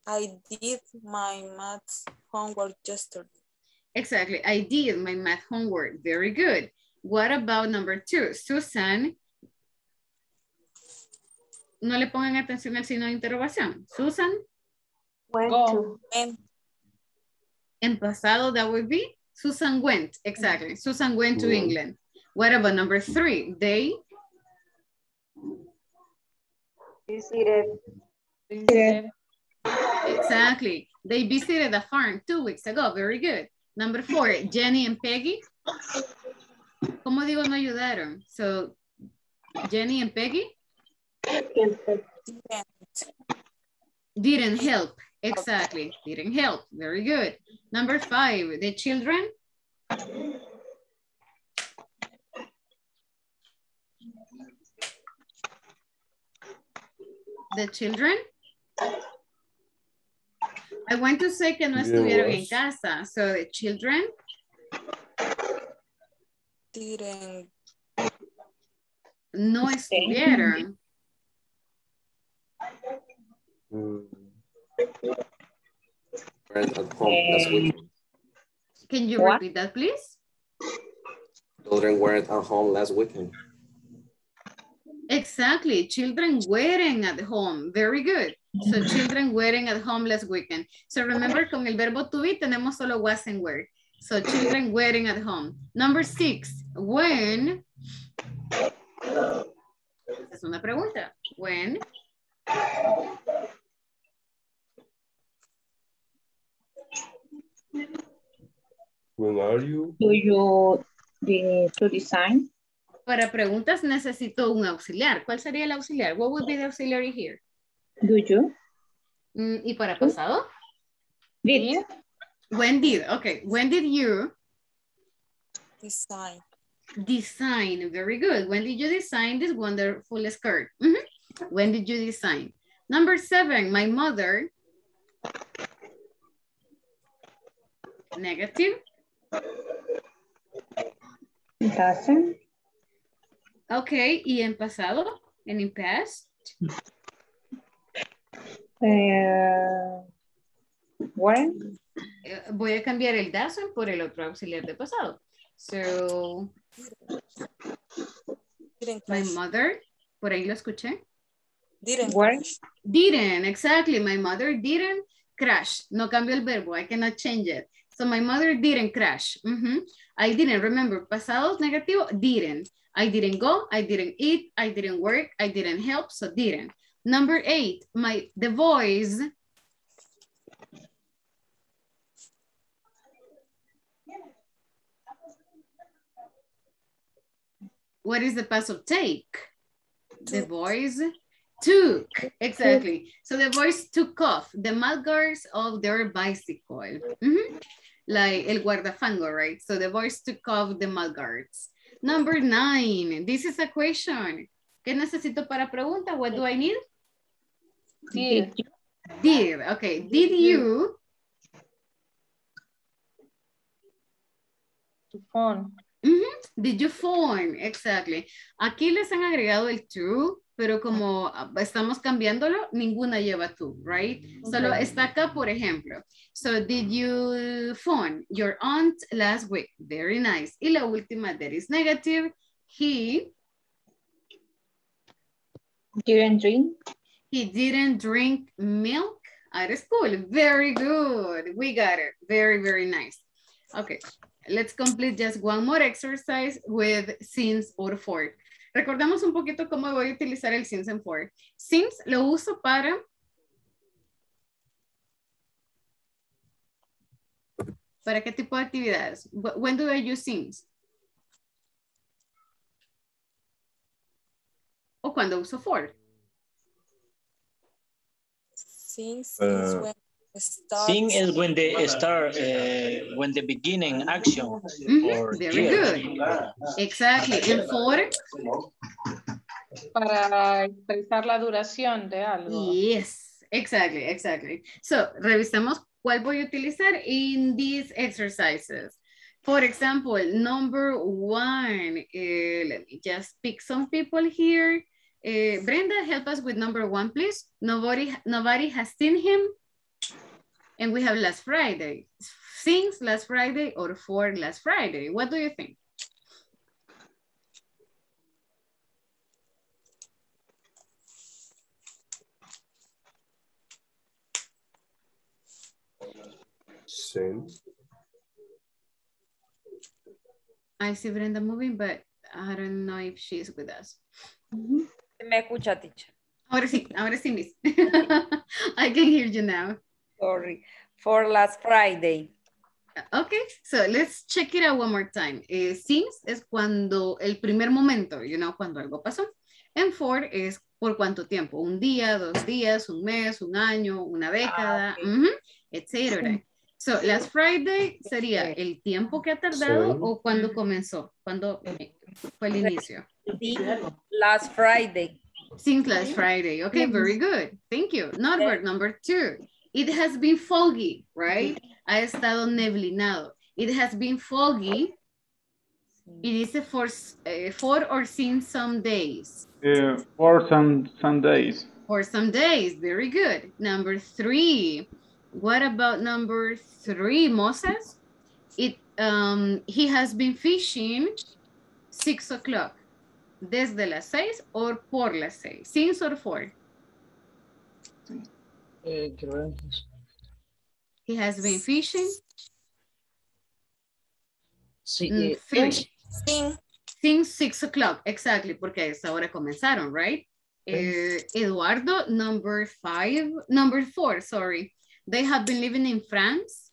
I did my math homework yesterday. Exactly. I did my math homework. Very good. What about number two? Susan. No le pongan atención al signo de interrogación. Susan. Went to. En pasado, that would be Susan went. Exactly. Susan went to Cool. England. What about number three? They. Visited. Exactly. They visited a farm two weeks ago. Very good. Number four, Jenny and Peggy. ¿Cómo digo no ayudaron? So, Jenny and Peggy didn't help. Exactly, didn't help. Very good. Number five, the children. The children. I want to say que no estuvieron en casa. So the children Didn't. no estuvieron. Mm, Weren't at home last weekend. Can you What? repeat that, please? Children weren't at home last weekend. Exactly. Children weren't at home. Very good. So children weren't at home last weekend. So remember, con el verbo to be tenemos solo was and were. So children weren't at home. Number six, when. Es una pregunta. When. When are you? Do you the, to design? Para preguntas necesito un auxiliar. ¿Cuál sería el auxiliar? What would be the auxiliary here? Do you? Mm, ¿Y para pasado? Did. When did? Okay. When did you Design. Design? Very good. When did you design this wonderful skirt? Mhm. When did you design? Number seven, my mother. Negative. Doesn't. Okay. ¿Y en pasado? ¿En in past? Uh, when? Eh, voy a cambiar el doesn't por el otro auxiliar de pasado. So, my mother, por ahí lo escuché. Didn't When? crash. Didn't, exactly. My mother didn't crash. No cambio el verbo. I cannot change it. So my mother didn't crash. Mhm. I didn't. Remember, pasado negativo, didn't. I didn't go. I didn't eat. I didn't work. I didn't help. So didn't. Number eight, my the boys. What is the past of take? The boys took, exactly. So the boys took off the mudguards of their bicycle. Mhm. Like el guardafango, right? So the boys took off the mudguards. Number nine, this is a question. ¿Qué necesito para pregunta? What do I need? Did. Did, okay. Did you, To phone. Did you phone? Exactly. Aquí les han agregado el to, pero como ah, estamos cambiándolo, ninguna lleva to, right? Solo Okay. está acá, por ejemplo. So, did you phone your aunt last week? Very nice. Y la última, that is negative. He, Didn't drink. he didn't drink milk at school. Very good. We got it. Very, very nice. Okay. Let's complete just one more exercise with since or for. Recordamos un poquito cómo voy a utilizar el since and for. Since lo uso para ¿Para qué tipo de actividades? Wh- When do I use since? O cuando uso for. Since is Uh, when starts. Sing is when they start, uh, when the beginning action. Mhm, or Very year. good. Exactly. And for Para expresar la duración de algo. Yes, exactly, exactly. So, revisemos cuál voy a utilizar in these exercises. For example, number one, eh, let me just pick some people here. Eh, Brenda, help us with number one, please. Nobody, nobody has seen him. And we have last Friday. Since last Friday or for last Friday. What do you think? Same. I see Brenda moving, but I don't know if she's with us. Mm-hmm. Me escucha, teacher. Ahora sí, ahora sí, Miss. [LAUGHS] I can hear you now. Sorry. For last Friday. Okay, so let's check it out one more time. Eh, since es cuando el primer momento, you know, cuando algo pasó. And for es por cuánto tiempo, un día, dos días, un mes, un año, una década, ujú, etcétera. So, last Friday sería el tiempo que ha tardado Sí. o cuando comenzó, cuando eh, fue el inicio. Last Friday. Since last Friday. Okay, very good. Thank you. Norbert, number two. It has been foggy, right? Ha estado neblinado. It has been foggy. It is a for, eh, for or since some days. Eh, for some, some days. For some days. Very good. Number three. What about number three, Moses? It um he has been fishing six o'clock. Desde las seis or por las seis. Since or for. Eh, quiero ver. He has been fishing. Sí, Mm, eh, fish. Since six o'clock, exactly, porque a esa hora comenzaron, right? Eh, Eduardo, number five, number four, sorry. They have been living in France.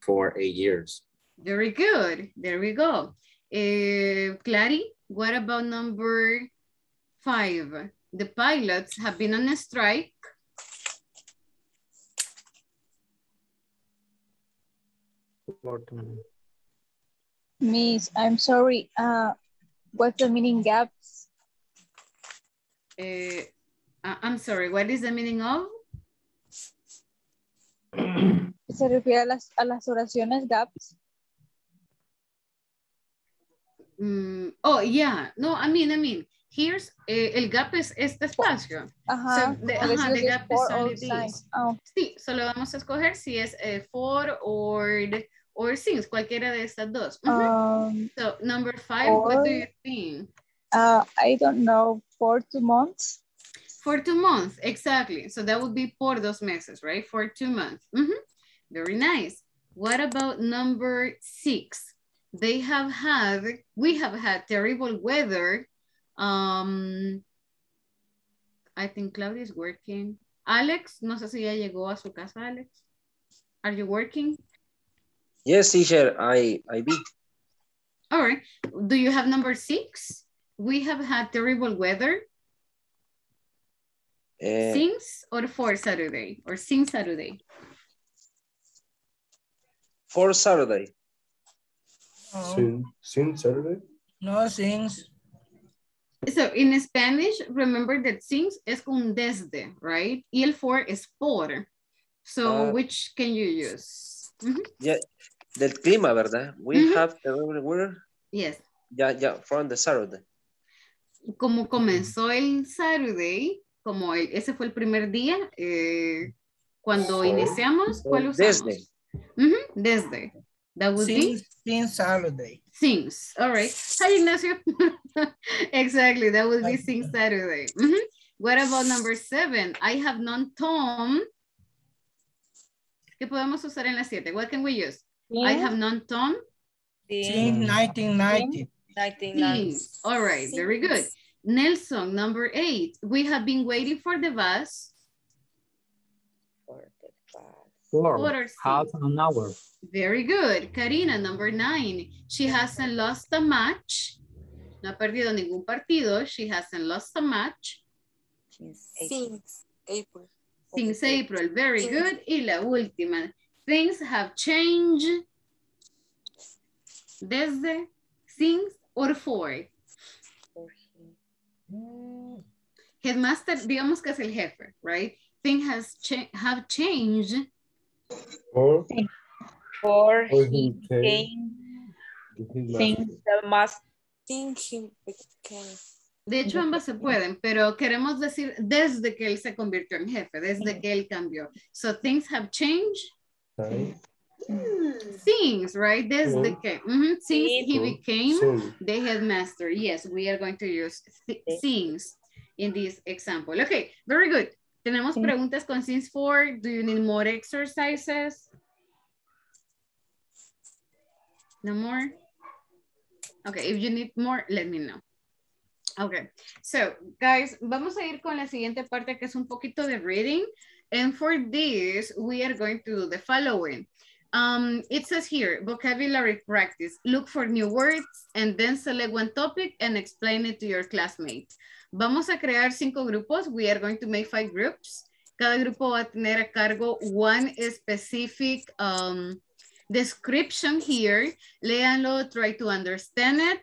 For eight years. Very good. There we go. Uh, Clary, what about number five? The pilots have been on a strike. Miss, I'm sorry. Uh, what's the meaning gaps? Uh, I- I'm sorry, what is the meaning of? [COUGHS] Se refiere a las, a las oraciones gaps. Mm, oh, yeah. No, I mean, I mean, here's, eh, el gap es este espacio. Ajá, So, the, ajá, the gap is only this. Ah, Sí, solo vamos a escoger si es eh, for or, or since, cualquiera de estas dos. Ujú. um, So, number five, what do you think? uh, I don't know, for two months. For two months, exactly. So that would be por dos meses, right? For two months. Mhm. Very nice. What about number six? They have had, we have had terrible weather. Um, I think Claudia is working. Alex, no sé si ya llegó a su casa, Alex. Are you working? Yes, teacher, I, I be. All right. Do you have number six? We have had terrible weather Eh, since or for Saturday or since Saturday. for Saturday. Since sin Saturday? No, since. So in Spanish, remember that since es con desde, right? Y el for es por. So Ah. which can you use? Yeah, del clima, ¿verdad? We have weather. Yes. Yeah, yeah, from the Saturday. Como comenzó el Saturday, como el- ese fue el primer día, eh, cuando iniciamos, ¿cuál usamos? Desde. Desde. That would be Since, since Saturday. Since. All right. Hi, Ignacio. [LAUGHS] exactly. That would be since Saturday. Mhm. What about number seven? I have known Tom. ¿Qué podemos usar en la siete? What can we use? I have known Tom Since 1990. 1990. since. All right. Very good. Nelson, number eight. We have been waiting for the bus. For Water half an hour. Very good. Karina, number nine. She hasn't lost a match. No ha perdido ningún partido. She hasn't lost a match. Since April. Since April. Very good. Y la última. Things have changed. Desde, since, or for. Headmaster, digamos que es el jefe, right? Things has cha have changed. Or, For or he he came. came He since the master. Think he became. De hecho, ambas se pueden, pero queremos decir desde que él se convirtió en jefe, desde que él cambió. So things have changed. Time. Things, right? Desde Mhm. que. mhm, Since he became Soon. the headmaster. Yes, we are going to use th- things in this example. Okay, very good. Tenemos preguntas con since for. Do you need more exercises? No more? Okay, if you need more, let me know. Okay, so guys, vamos a ir con la siguiente parte que es un poquito de reading. And for this, we are going to do the following. Um, it says here, vocabulary practice. Look for new words and then select one topic and explain it to your classmates. Vamos a crear cinco grupos. We are going to make five groups. Cada grupo va a tener a cargo one specific um, description here. Léanlo, try to understand it.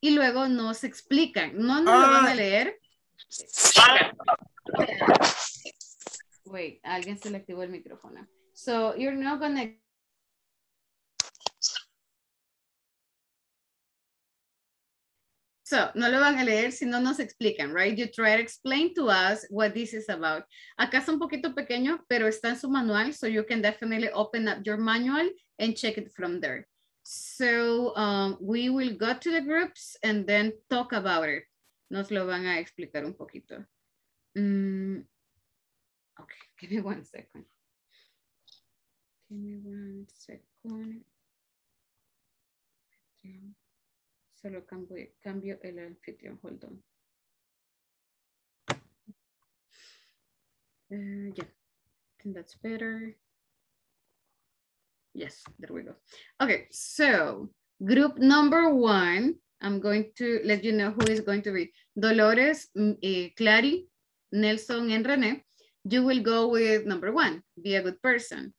Y luego nos explican. No nos lo van a leer. Wait, alguien se le activó el micrófono. So you're not gonna So, no lo van a leer si no nos explican, right? You try to explain to us what this is about. Acá es un poquito pequeño, pero está en su manual, so you can definitely open up your manual and check it from there. So, um, we will go to the groups and then talk about it. Nos lo van a explicar un poquito. Mm, okay, [LAUGHS] give me one second. Give me one second. Solo cambio, cambio el anfitrión, hold on. Uh, yeah, I think that's better. Yes, there we go. Okay, so group number one, I'm going to let you know who is going to be. Dolores, eh, Clary, Nelson, and Rene. You will go with number one, be a good person.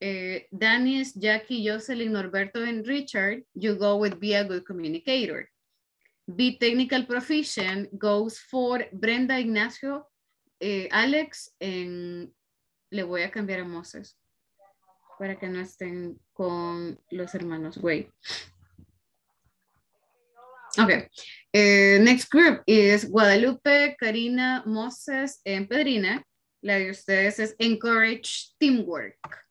Uh, Dennis, Jackie, Jocelyn, Norberto, and Richard, you go with be a good communicator. Be technical proficient goes for Brenda, Ignacio, eh, Alex, and le voy a cambiar a Moses para que no estén con los hermanos Way. Okay, uh, next group is Guadalupe, Karina, Moses, and Pedrina. La de ustedes es Encourage Teamwork.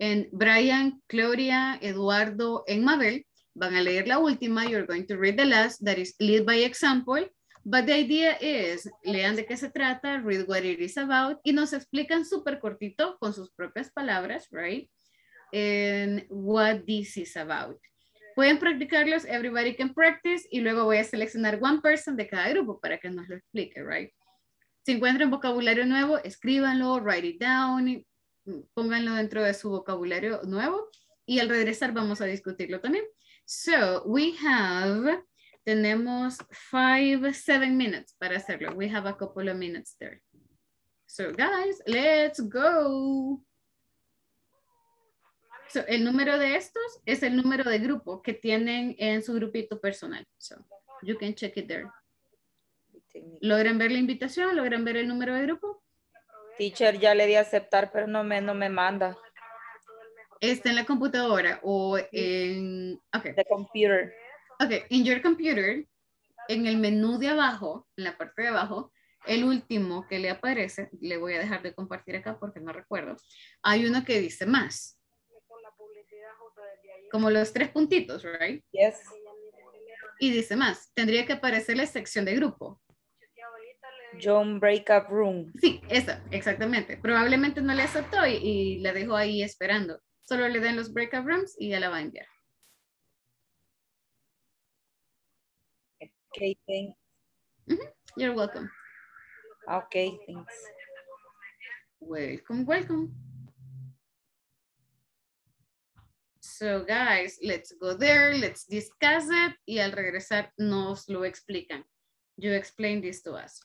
And Brian, Gloria, Eduardo, and Mabel van a leer la última. You're going to read the last. That is lead by example. But the idea is, lean de qué se trata, read what it is about, y nos explican súper cortito con sus propias palabras, right? And what this is about. Pueden practicarlos, everybody can practice, y luego voy a seleccionar one person de cada grupo para que nos lo explique, right? Si encuentran vocabulario nuevo, escríbanlo, write it down, pónganlo dentro de su vocabulario nuevo y al regresar vamos a discutirlo también. So, we have, tenemos five, seven minutes para hacerlo. We have a couple of minutes there. So, guys, let's go. So, el número de estos es el número de grupo que tienen en su grupito personal. So, you can check it there. ¿Logran ver la invitación? ¿Logran ver el número de grupo? Teacher, ya le di a aceptar, pero no me, no me manda. Está en la computadora o en... Ok. The computer. Ok, en your computer, en el menú de abajo, en la parte de abajo, el último que le aparece, le voy a dejar de compartir acá porque no recuerdo, hay uno que dice más. Como los tres puntitos, right? Yes. Y dice más. Tendría que aparecer la sección de grupo. John Breakup Room. Sí, esa, exactamente. Probablemente no le aceptó y, y la dejó ahí esperando. Solo le den los breakup rooms y ya la va a enviar. Okay, thanks. Mm -hmm. You're welcome. Okay, thanks. Welcome, welcome. So guys, let's go there, let's discuss it y al regresar nos lo explican. You explain this to us.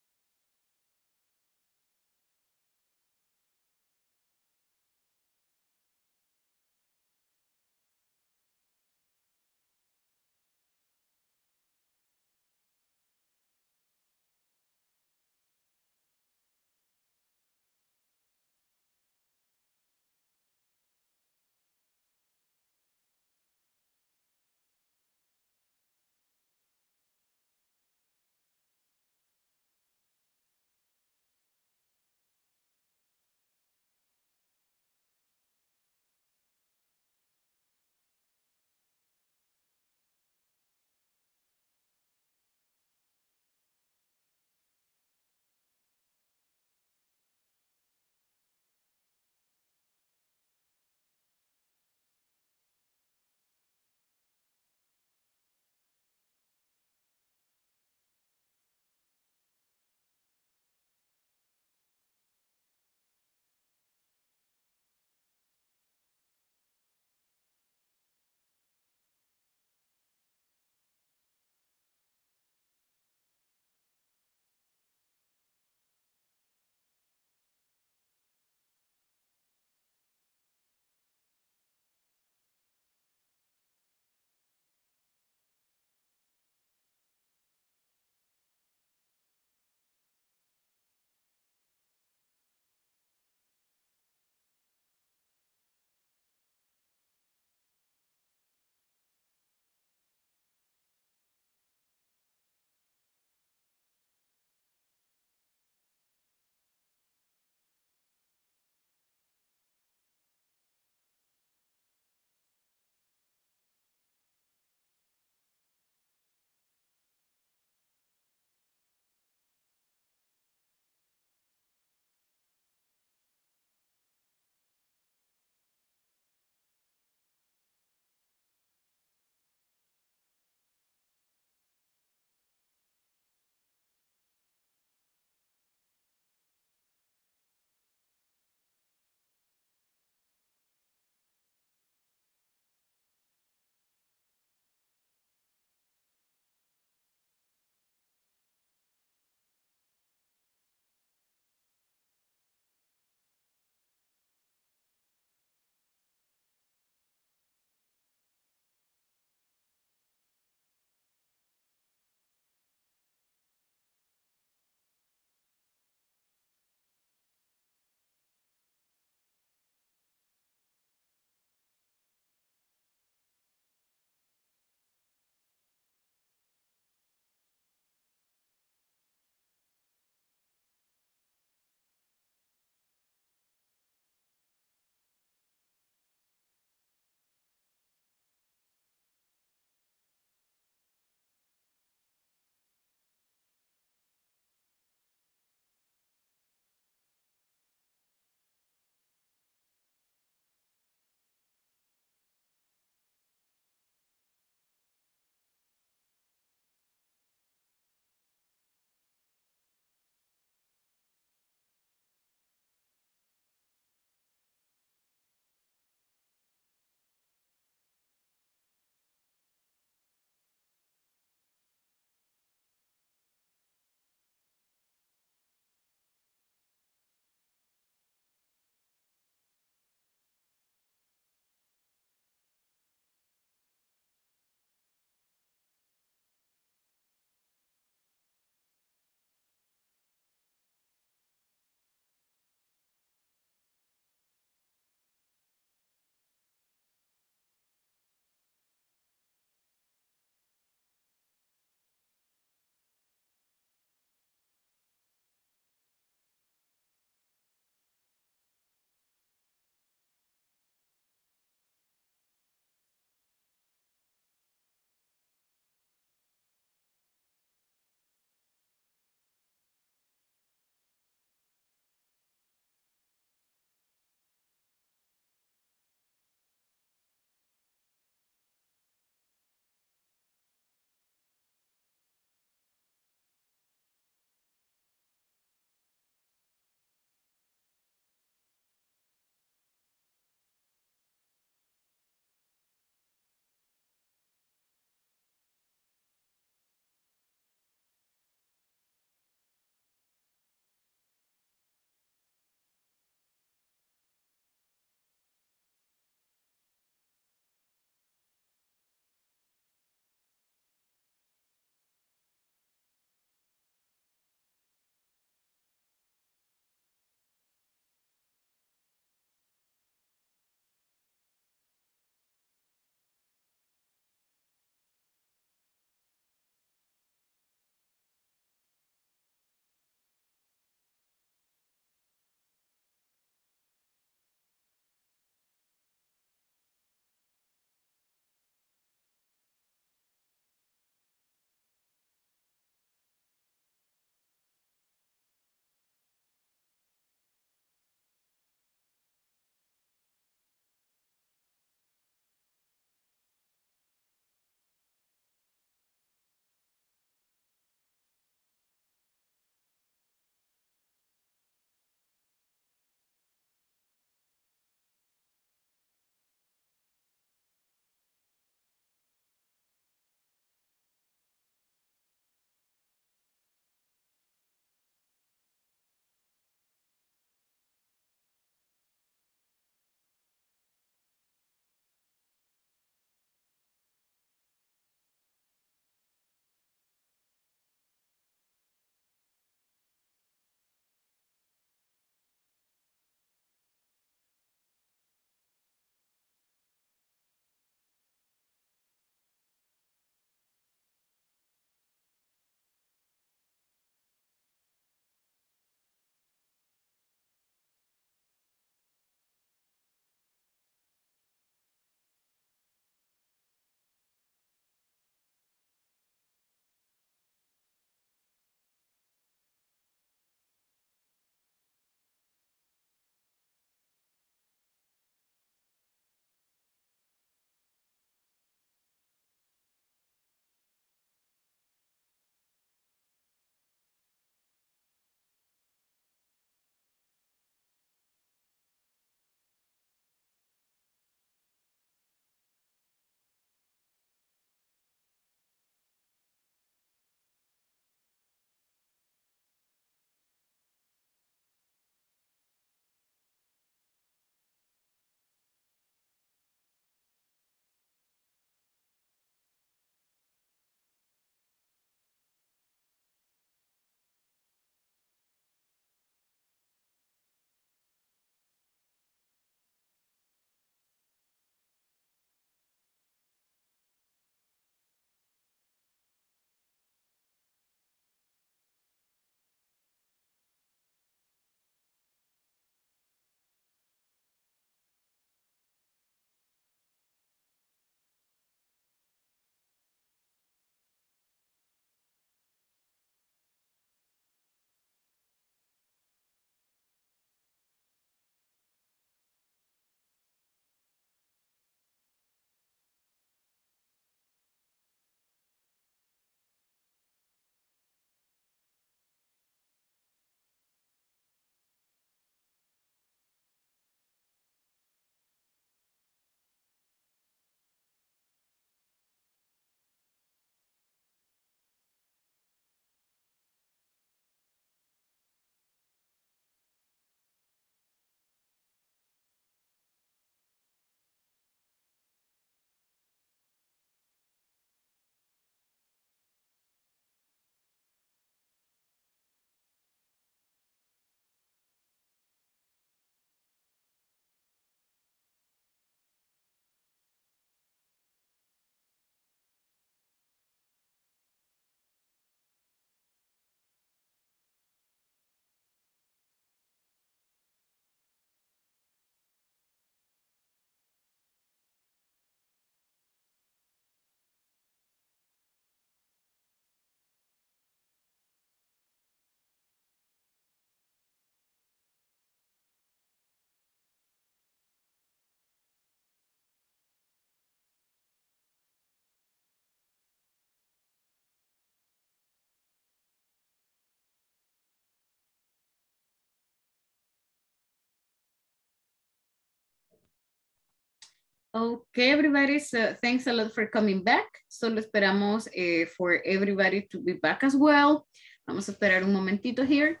Okay, everybody, so thanks a lot for coming back. Solo esperamos eh, for everybody to be back as well. Vamos a esperar un momentito here.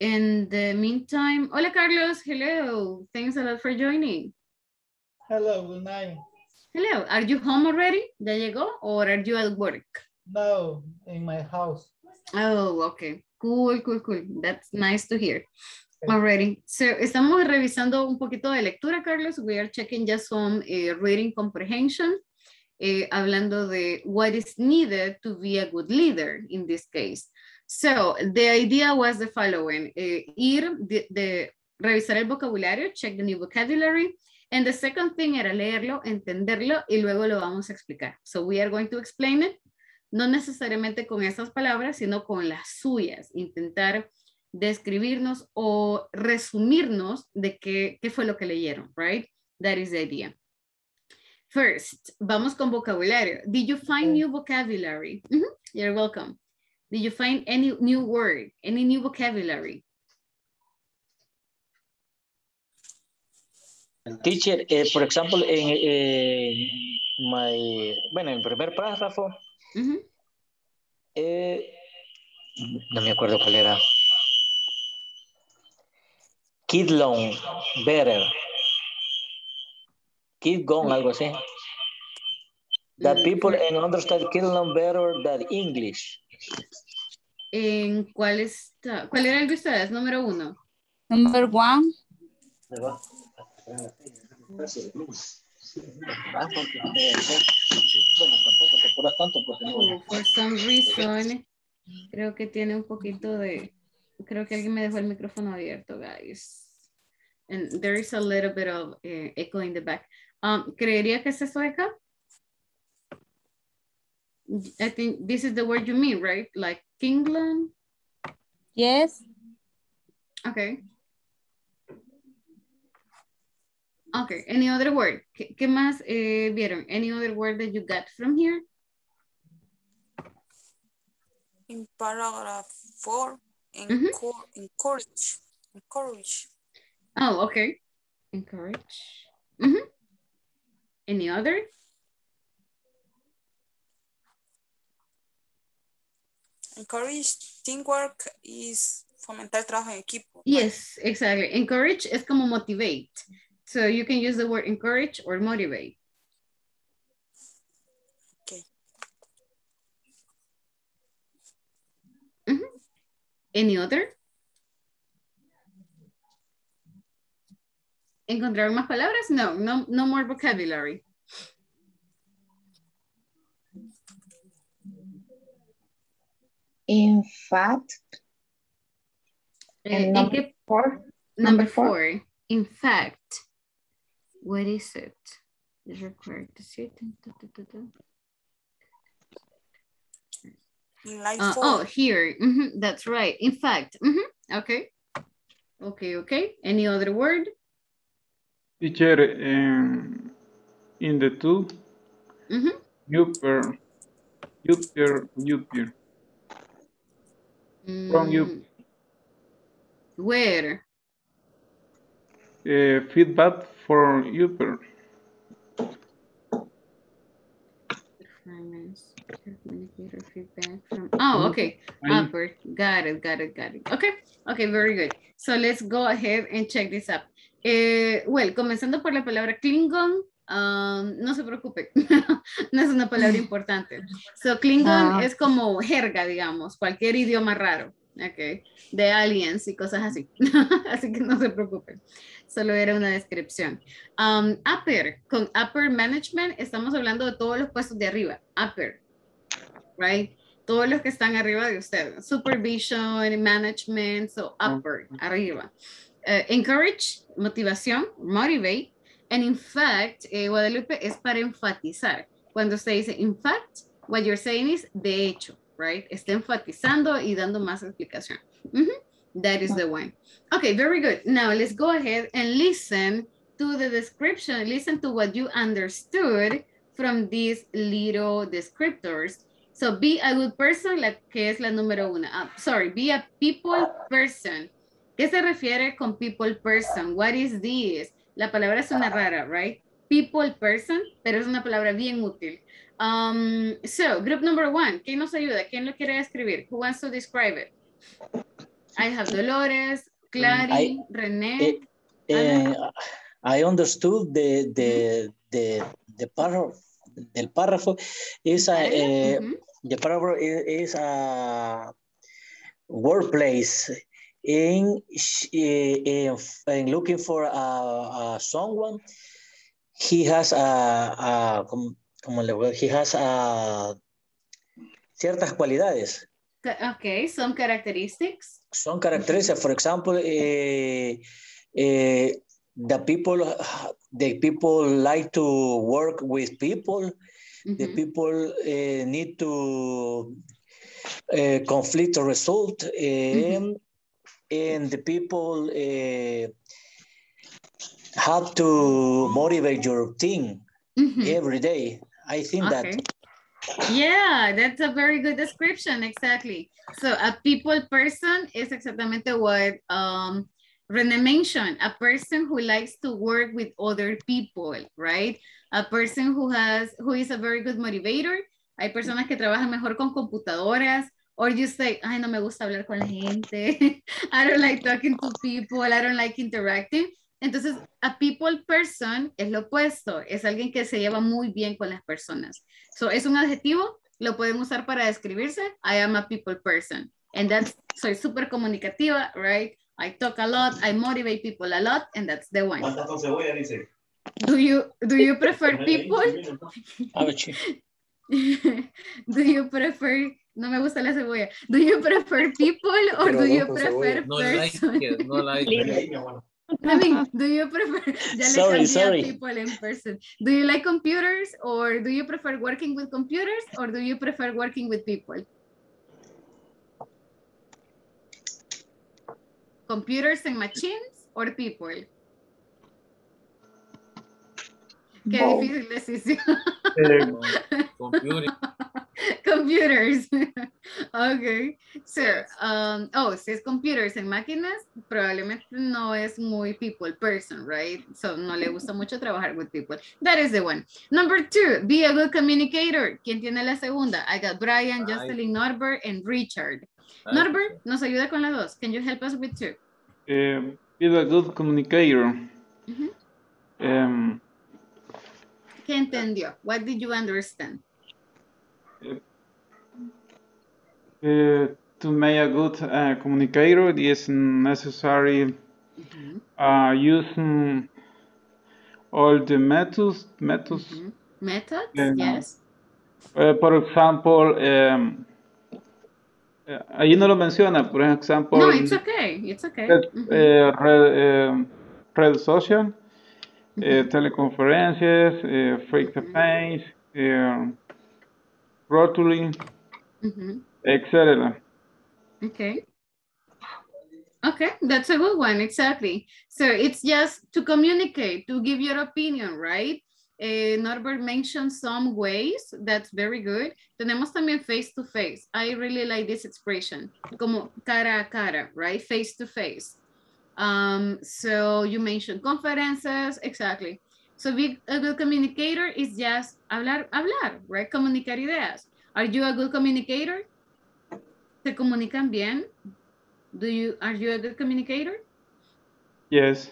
In the meantime, hola Carlos, hello. Thanks a lot for joining. Hello, good night. Hello, are you home already? ¿Ya llegó? Or are you at work? No, in my house. Oh, okay. Cool, cool, cool. That's nice to hear. Alrighty. So, estamos revisando un poquito de lectura, Carlos. We are checking just some eh, reading comprehension. eh, hablando de what is needed to be a good leader in this case. So, the idea was the following. eh, ir, revisar el vocabulario, check the new vocabulary. And the second thing era leerlo, entenderlo y luego lo vamos a explicar. So, we are going to explain it no necesariamente con esas palabras, sino con las suyas, intentar describirnos o resumirnos de qué, qué fue lo que leyeron, right? That is the idea. First, vamos con vocabulario. Did you find new vocabulary? You're welcome. Did you find any new word, any new vocabulary? Teacher, eh, por ejemplo, en eh, my, bueno, en el primer párrafo, eh, no me acuerdo cuál era. Kid long, better. Kid gone, algo así. That Mm, people and understand kid long better than English. ¿En cuál está? ¿Cuál era el de ustedes? Número uno. Number one. Porque, bueno, tampoco te apuras tanto porque no. For some reason, creo que tiene un poquito de, creo que alguien me dejó el micrófono abierto, guys. And there is a little bit of eh, echo in the back. Um, ¿Creería que es eso acá? I think this is the word you mean, right? Like Kingland? Yes. Okay. Okay, any other word? ¿Qué, qué más eh, vieron? Any other word that you got from here? In paragraph four, Encourage, encourage, Oh, okay. Encourage. Mhm. Any other? encourage teamwork is fomentar trabajo en equipo. Yes, exactly. Encourage es como motivate. So you can use the word encourage or motivate. Any other? ¿Encontrar más palabras? No, no, no more vocabulary. In fact, Eh, number qué- four. Number Number four. four. In fact, what is it? Is required to. In line Uh, four, oh, here. Mhm, That's right. In fact. mhm, Okay. Okay, okay. Any other word? Teacher, em, in the two, Mhm. Upper, upper, upper. From you, Mm, Where? uh, feedback for upper. Communicator feedback from, oh, okay. Ahí. Upper, got it, got it, got it. Okay, okay, very good. So let's go ahead and check this up. Eh, well, comenzando por la palabra Klingon, um, no se preocupe, [LAUGHS] no es una palabra [LAUGHS] importante. So Klingon Ah. es como jerga, digamos, cualquier idioma raro, okay, de aliens y cosas así. [LAUGHS] así que no se preocupen, solo era una descripción. Um, upper, con upper management estamos hablando de todos los puestos de arriba, upper, right? Todos los que están arriba de usted, supervision, management, so upper, arriba. Eh, encourage, motivación, motivate, and in fact, eh, Guadalupe es para enfatizar. Cuando usted dice in fact, what you're saying is de hecho, right? Está enfatizando y dando más explicación. Mhm. That is the one. Okay, very good. Now let's go ahead and listen to the description. Listen to what you understood from these little descriptors. So be a good person, la que es la número una. Ah, sorry, be a people person. ¿Qué se refiere con people person? What is this? La palabra suena rara, right? people person, pero es una palabra bien útil. Um, so, group number one, ¿quién nos ayuda? ¿Quién lo quiere describir? Who wants to describe it? I have Dolores, Clary, I- René. Eh, I understood the the the the párrafo del párrafo a eh, the paragraph is, is a workplace in, in, in looking for a, a someone he has a, a como, como le voy- he has a ciertas cualidades Okay, some characteristics. son características. For example, eh, eh, the people, the people like to work with people. The people eh, need to eh, conflict result, eh, and the people have to motivate your team every day. I think Okay. that Yeah, that's a very good description, exactly. So a people person is exactamente what um, Rene mentioned, a person who likes to work with other people, right? A person who has, who is a very good motivator. Hay personas que trabajan mejor con computadoras, or you say, ay, no me gusta hablar con la gente. [LAUGHS] I don't like talking to people. I don't like interacting. Entonces, a people person es lo opuesto, es alguien que se lleva muy bien con las personas. So, es un adjetivo, lo pueden usar para describirse. I am a people person. And that's, soy súper comunicativa, right? I talk a lot, I motivate people a lot, and that's the one. Do you, do you prefer people? A ver, [LAUGHS] do you prefer, no me gusta la cebolla. Do you prefer people or do you prefer cebolla. No like person? it, no like it. I mean, do you prefer, Sorry, sorry. people in person. Do you like computers or do you prefer working with computers or do you prefer working with people? Computers and machines or people? Qué difícil decisión. Computing. [LAUGHS] computers. ok. So, um, oh, si es computers en máquinas, probablemente no es muy people person, right? So, no le gusta mucho trabajar with people. That is the one. Number two, be a good communicator. ¿Quién tiene la segunda? I got Brian, Ay. Jocelyn, Norbert, and Richard. Norbert, nos ayuda con las dos. Can you help us with two? Eh, be a good communicator. Um, ¿Qué entendió? What did you understand? uh, to make a good uh, communicator, it is necessary uh, using all the methods. methods Methods? Yeah. Yes. Uh, por ejemplo, um, eh, ahí no lo menciona, por ejemplo, No, it's okay. It's okay. red, Mhm. eh, red, eh, red social, eh, teleconferencias, eh, face to face, eh, rotary, Mhm. etc. Okay. Okay, that's a good one, exactly. So it's just to communicate, to give your opinion, right? Eh, Norbert mentioned some ways, that's very good. Tenemos también face to face. I really like this expression, como cara a cara, right? Face to face. Um, so you mentioned conferences, exactly. So be a good communicator is just hablar, hablar, right? Comunicar ideas. Are you a good communicator? ¿Se comunican bien? Do you, are you a good communicator? Yes,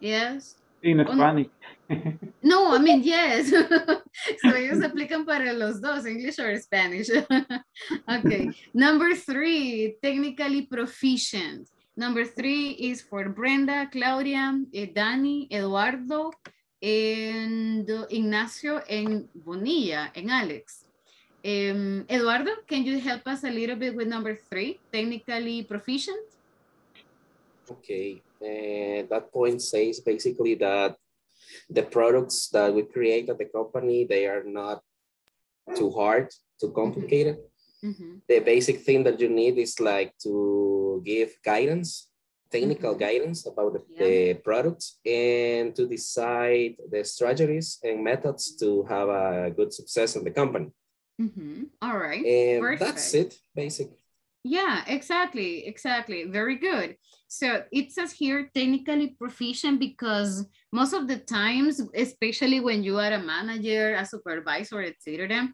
Yes. in. Spanish. [LAUGHS] No, I mean, yes. [LAUGHS] so ellos aplican para los dos, English or Spanish. [LAUGHS] okay. Number three, technically proficient. Number three is for Brenda, Claudia, eh, Dani, Eduardo, and Ignacio, and Bonilla, and Alex. Um, Eduardo, can you help us a little bit with number three, technically proficient? Okay, uh, that point says basically that the products that we create at the company, they are not too hard, too complicated. The basic thing that you need is like to give guidance, technical guidance about the, the products and to decide the strategies and methods to have a good success in the company. mm-hmm. All right. And Perfect. that's it, basically. Yeah, exactly, exactly. Very good. So it says here technically proficient because most of the times, especially when you are a manager, a supervisor, etc.,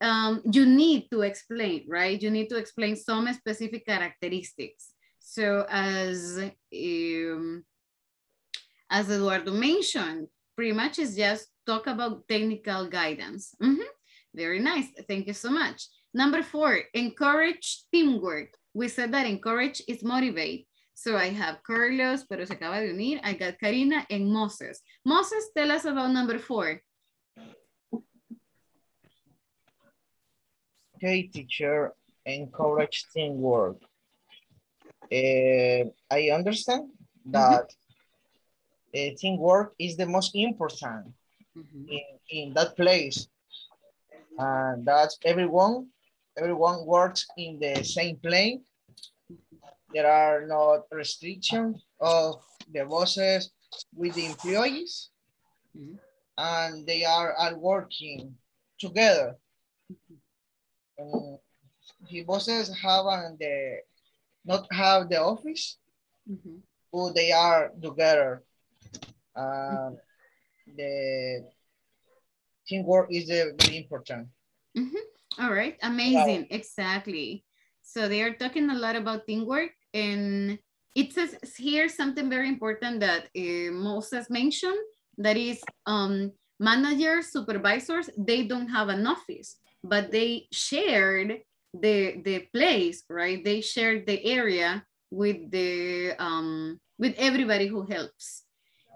um, you need to explain, right? You need to explain some specific characteristics. So as um, as Eduardo mentioned, pretty much is just talk about technical guidance. Mhm. Very nice. Thank you so much. Number four, encourage teamwork. We said that encourage is motivate. So I have Carlos, pero se acaba de unir. I got Karina and Moses. Moses, tell us about number four. Okay, teacher, encourage teamwork. Eh, I understand that eh, teamwork is the most important in, in that place. And that everyone, everyone works in the same plane. There are no restrictions of the bosses with the employees. And they are all working together. The bosses have uh, the not have the office, but they are together. Um, the teamwork is uh, very important. Mhm. All right, amazing, exactly. So they are talking a lot about teamwork and it says here something very important that uh, Moses mentioned, that is um, managers, supervisors, they don't have an office, but they shared the, the place, right? They shared the area with the um, with everybody who helps.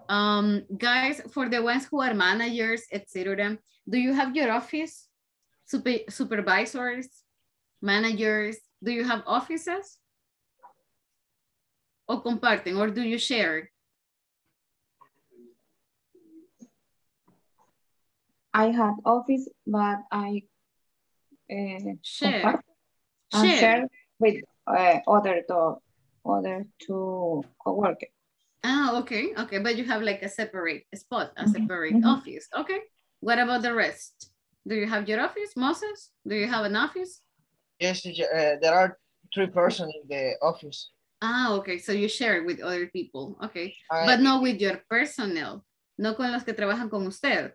Um, guys, for the ones who are managers, etc., do you have your office? Super, supervisors, managers, do you have offices? O comparten, or do you share? I had office, but I uh, Share. and Share. share with uh, other to, other two coworkers. Ah, okay, okay, but you have like a separate spot, a separate office. Okay, what about the rest? Do you have your office, Moses? Do you have an office? Yes, uh, there are three persons in the office. Ah, okay, so you share with other people, okay, I- but not with your personnel, no con los que trabajan con usted.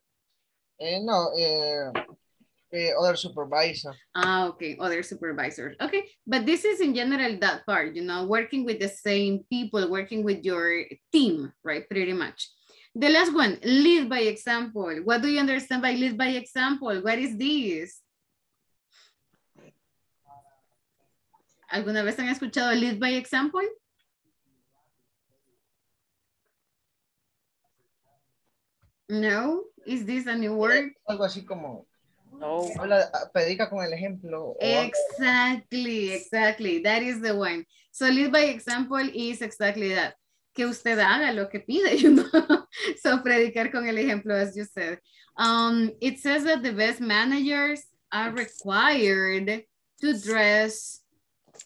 Uh, no, uh, uh, other supervisor. Ah, okay, other supervisors. Okay, but this is in general that part, you know, working with the same people, working with your team, right? Pretty much. The last one, lead by example. What do you understand by lead by example? What is this? ¿Alguna vez han escuchado lead by example? No? Is this a new word? Algo así como, habla, predica con el ejemplo. Exactly, exactly. That is the one. So lead by example is exactly that. Que usted haga lo que pide, [LAUGHS] you know. so predicar con el ejemplo, as you said. Um, it says that the best managers are required to dress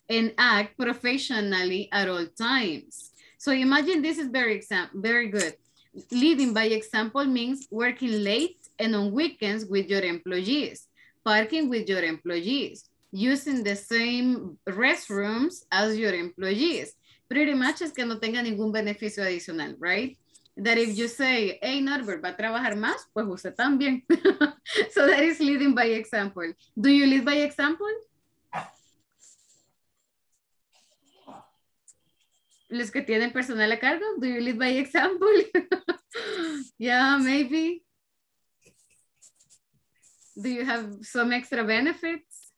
and act professionally at all times. So imagine this is very very good. Leading by example means working late and on weekends with your employees, parking with your employees, using the same restrooms as your employees. Pretty much es que no tenga ningún beneficio adicional, right? That if you say, hey, Norbert, ¿va a trabajar más? Pues usted también. [LAUGHS] so that is leading by example. Do you lead by example? Los que tienen personal a cargo, do you lead by example? [LAUGHS] yeah, maybe. Do you have some extra benefits?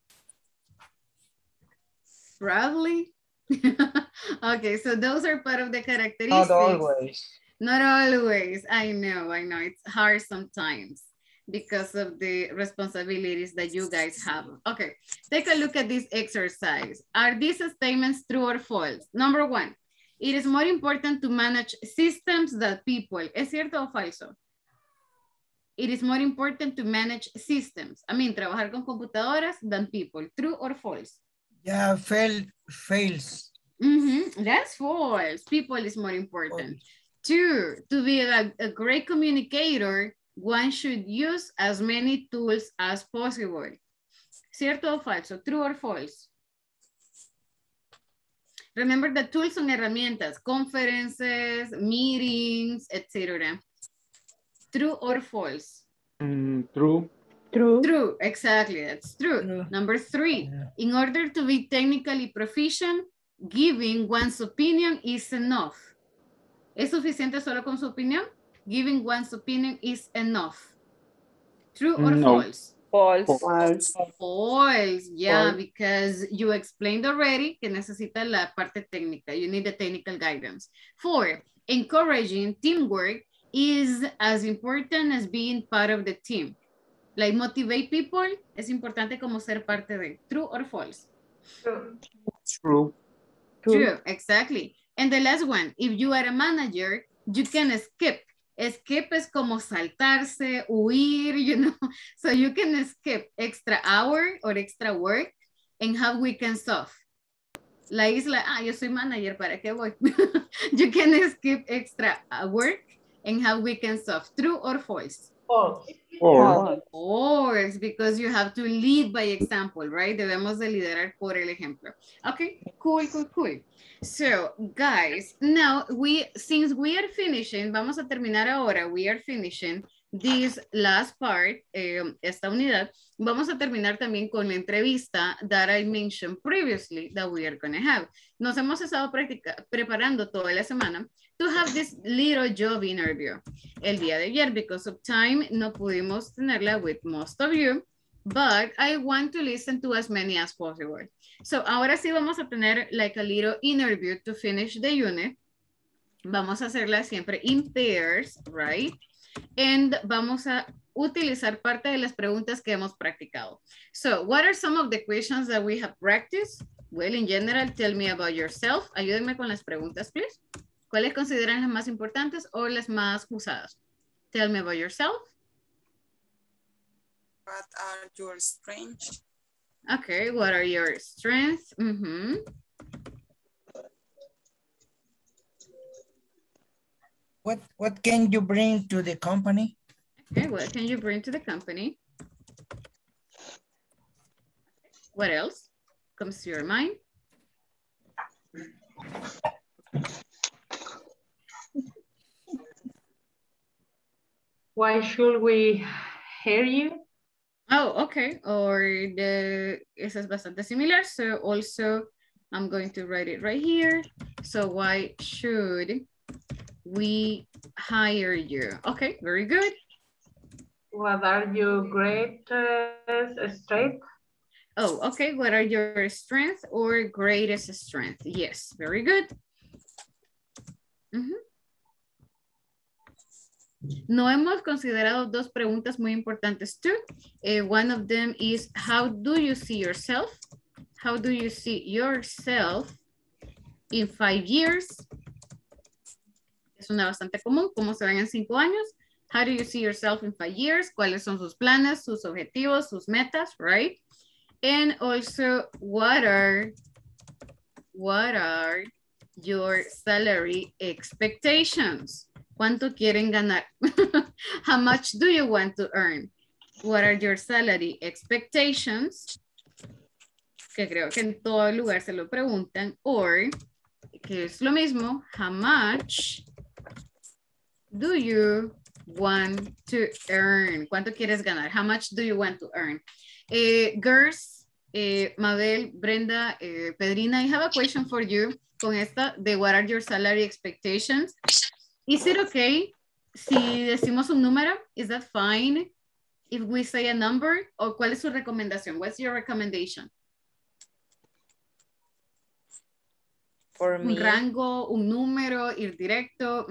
Probably. [LAUGHS] okay, so those are part of the characteristics. Not always. Not always. I know, I know. It's hard sometimes because of the responsibilities that you guys have. Okay, take a look at this exercise. Are these statements true or false? Number one, it is more important to manage systems than people. ¿Es cierto o falso? It is more important to manage systems. I mean, trabajar con computadoras than people. True or false? Yeah, fail, fails. Mhm, That's false. People is more important. Two, to be a, a great communicator, one should use as many tools as possible. ¿Cierto o falso? True or false? Remember the tools son herramientas, conferences, meetings, etc. True or false? Mm, true. True. True, exactly, that's true. Number three, in order to be technically proficient, giving one's opinion is enough. ¿Es suficiente solo con su opinión? Giving one's opinion is enough. True or No. false? False. False. False, yeah, False. because you explained already que necesita la parte técnica. You need the technical guidance. Four, encouraging teamwork is as important as being part of the team. Like motivate people es importante como ser parte de. True or false? True. True, True. exactly. And the last one, if you are a manager, you can skip. Skip es como saltarse, huir, [LAUGHS] you know. So you can skip extra hour or extra work and have weekends off. La isla, ah, yo soy manager, ¿para qué voy? [LAUGHS] you can skip extra work and have weekends off. True or false? False. False. False, because you have to lead by example, right? Debemos de liderar por el ejemplo. Okay, cool, cool, cool. So, guys, now we, since we are finishing, vamos a terminar ahora, we are finishing this last part, eh, esta unidad, vamos a terminar también con la entrevista that I mentioned previously that we are going to have. Nos hemos estado preparando toda la semana to have this little job interview. El día de ayer, because of time, no pudimos tenerla with most of you, but I want to listen to as many as possible. So, ahora sí vamos a tener like a little interview to finish the unit. Vamos a hacerla siempre in pairs, right? And vamos a utilizar parte de las preguntas que hemos practicado. So, what are some of the questions that we have practiced? Well, in general, tell me about yourself. Ayúdenme con las preguntas, please. ¿Cuáles consideran las más importantes o las más usadas? Tell me about yourself. What are your strengths? Okay, what are your strengths? Mhm. What what can you bring to the company? Okay, what can you bring to the company? What else comes to your mind? Why should we hear you? Oh, okay. Or the, esa es bastante similar. So also, I'm going to write it right here. So why should we hire you? Okay, very good. What are your greatest strengths? Oh, okay. What are your strengths or greatest strength? Yes, very good. Ujú. No hemos considerado dos preguntas muy importantes too. Eh, one of them is, how do you see yourself? How do you see yourself in five years? Es una bastante común. ¿Cómo se ven en cinco años? How do you see yourself in five years? ¿Cuáles son sus planes, sus objetivos, sus metas, right? And also, what are, what are your salary expectations? ¿Cuánto quieren ganar? [LAUGHS] How much do you want to earn? What are your salary expectations? Que creo que en todo lugar se lo preguntan. Or, que es lo mismo, how much do you want to earn? ¿Cuánto quieres ganar? How much do you want to earn? Eh, girls, eh, Mabel, Brenda, eh, Pedrina, I have a question for you con esta de what are your salary expectations? Is it okay si decimos un número? Is that fine if we say a number? ¿O cuál es su recomendación? What's your recommendation? For Un me, rango, un número, ir directo.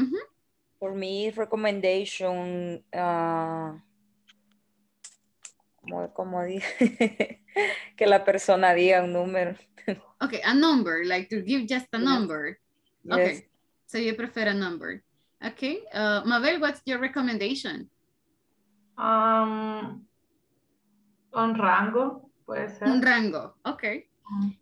For me, recommendation, ah, como, como dije, [LAUGHS] que la persona diga un número. [LAUGHS] Okay, a number, like to give just a number. Yes. Okay, so you prefer a number. Okay, uh, Mabel, what's your recommendation? Um, un rango, puede ser. Un rango, okay.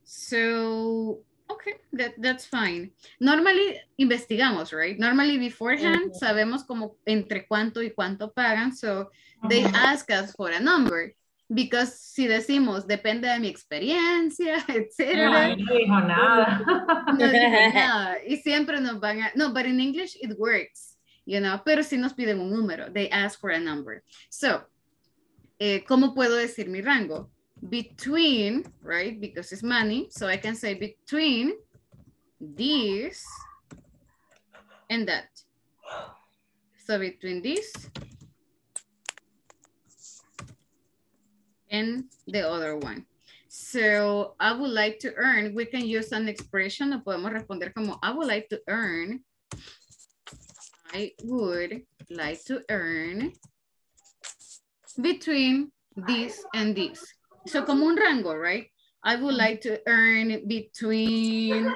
So, okay, that, that's fine. Normally, investigamos, right? Normally, beforehand, sabemos como entre cuánto y cuánto pagan. So, they ask us for a number. Because si decimos, depende de mi experiencia, [LAUGHS] etcétera. No, no dijo nada. No dijo [LAUGHS] nada. Y siempre nos van a, no, but in English it works, you know, pero si nos piden un número, they ask for a number. So, eh, ¿cómo puedo decir mi rango? Between, right, because it's money, so I can say between this and that. So between this and the other one. So I would like to earn, we can use an expression podemos responder como I would like to earn, I would like to earn between this and this. So como un rango, right? I would like to earn between,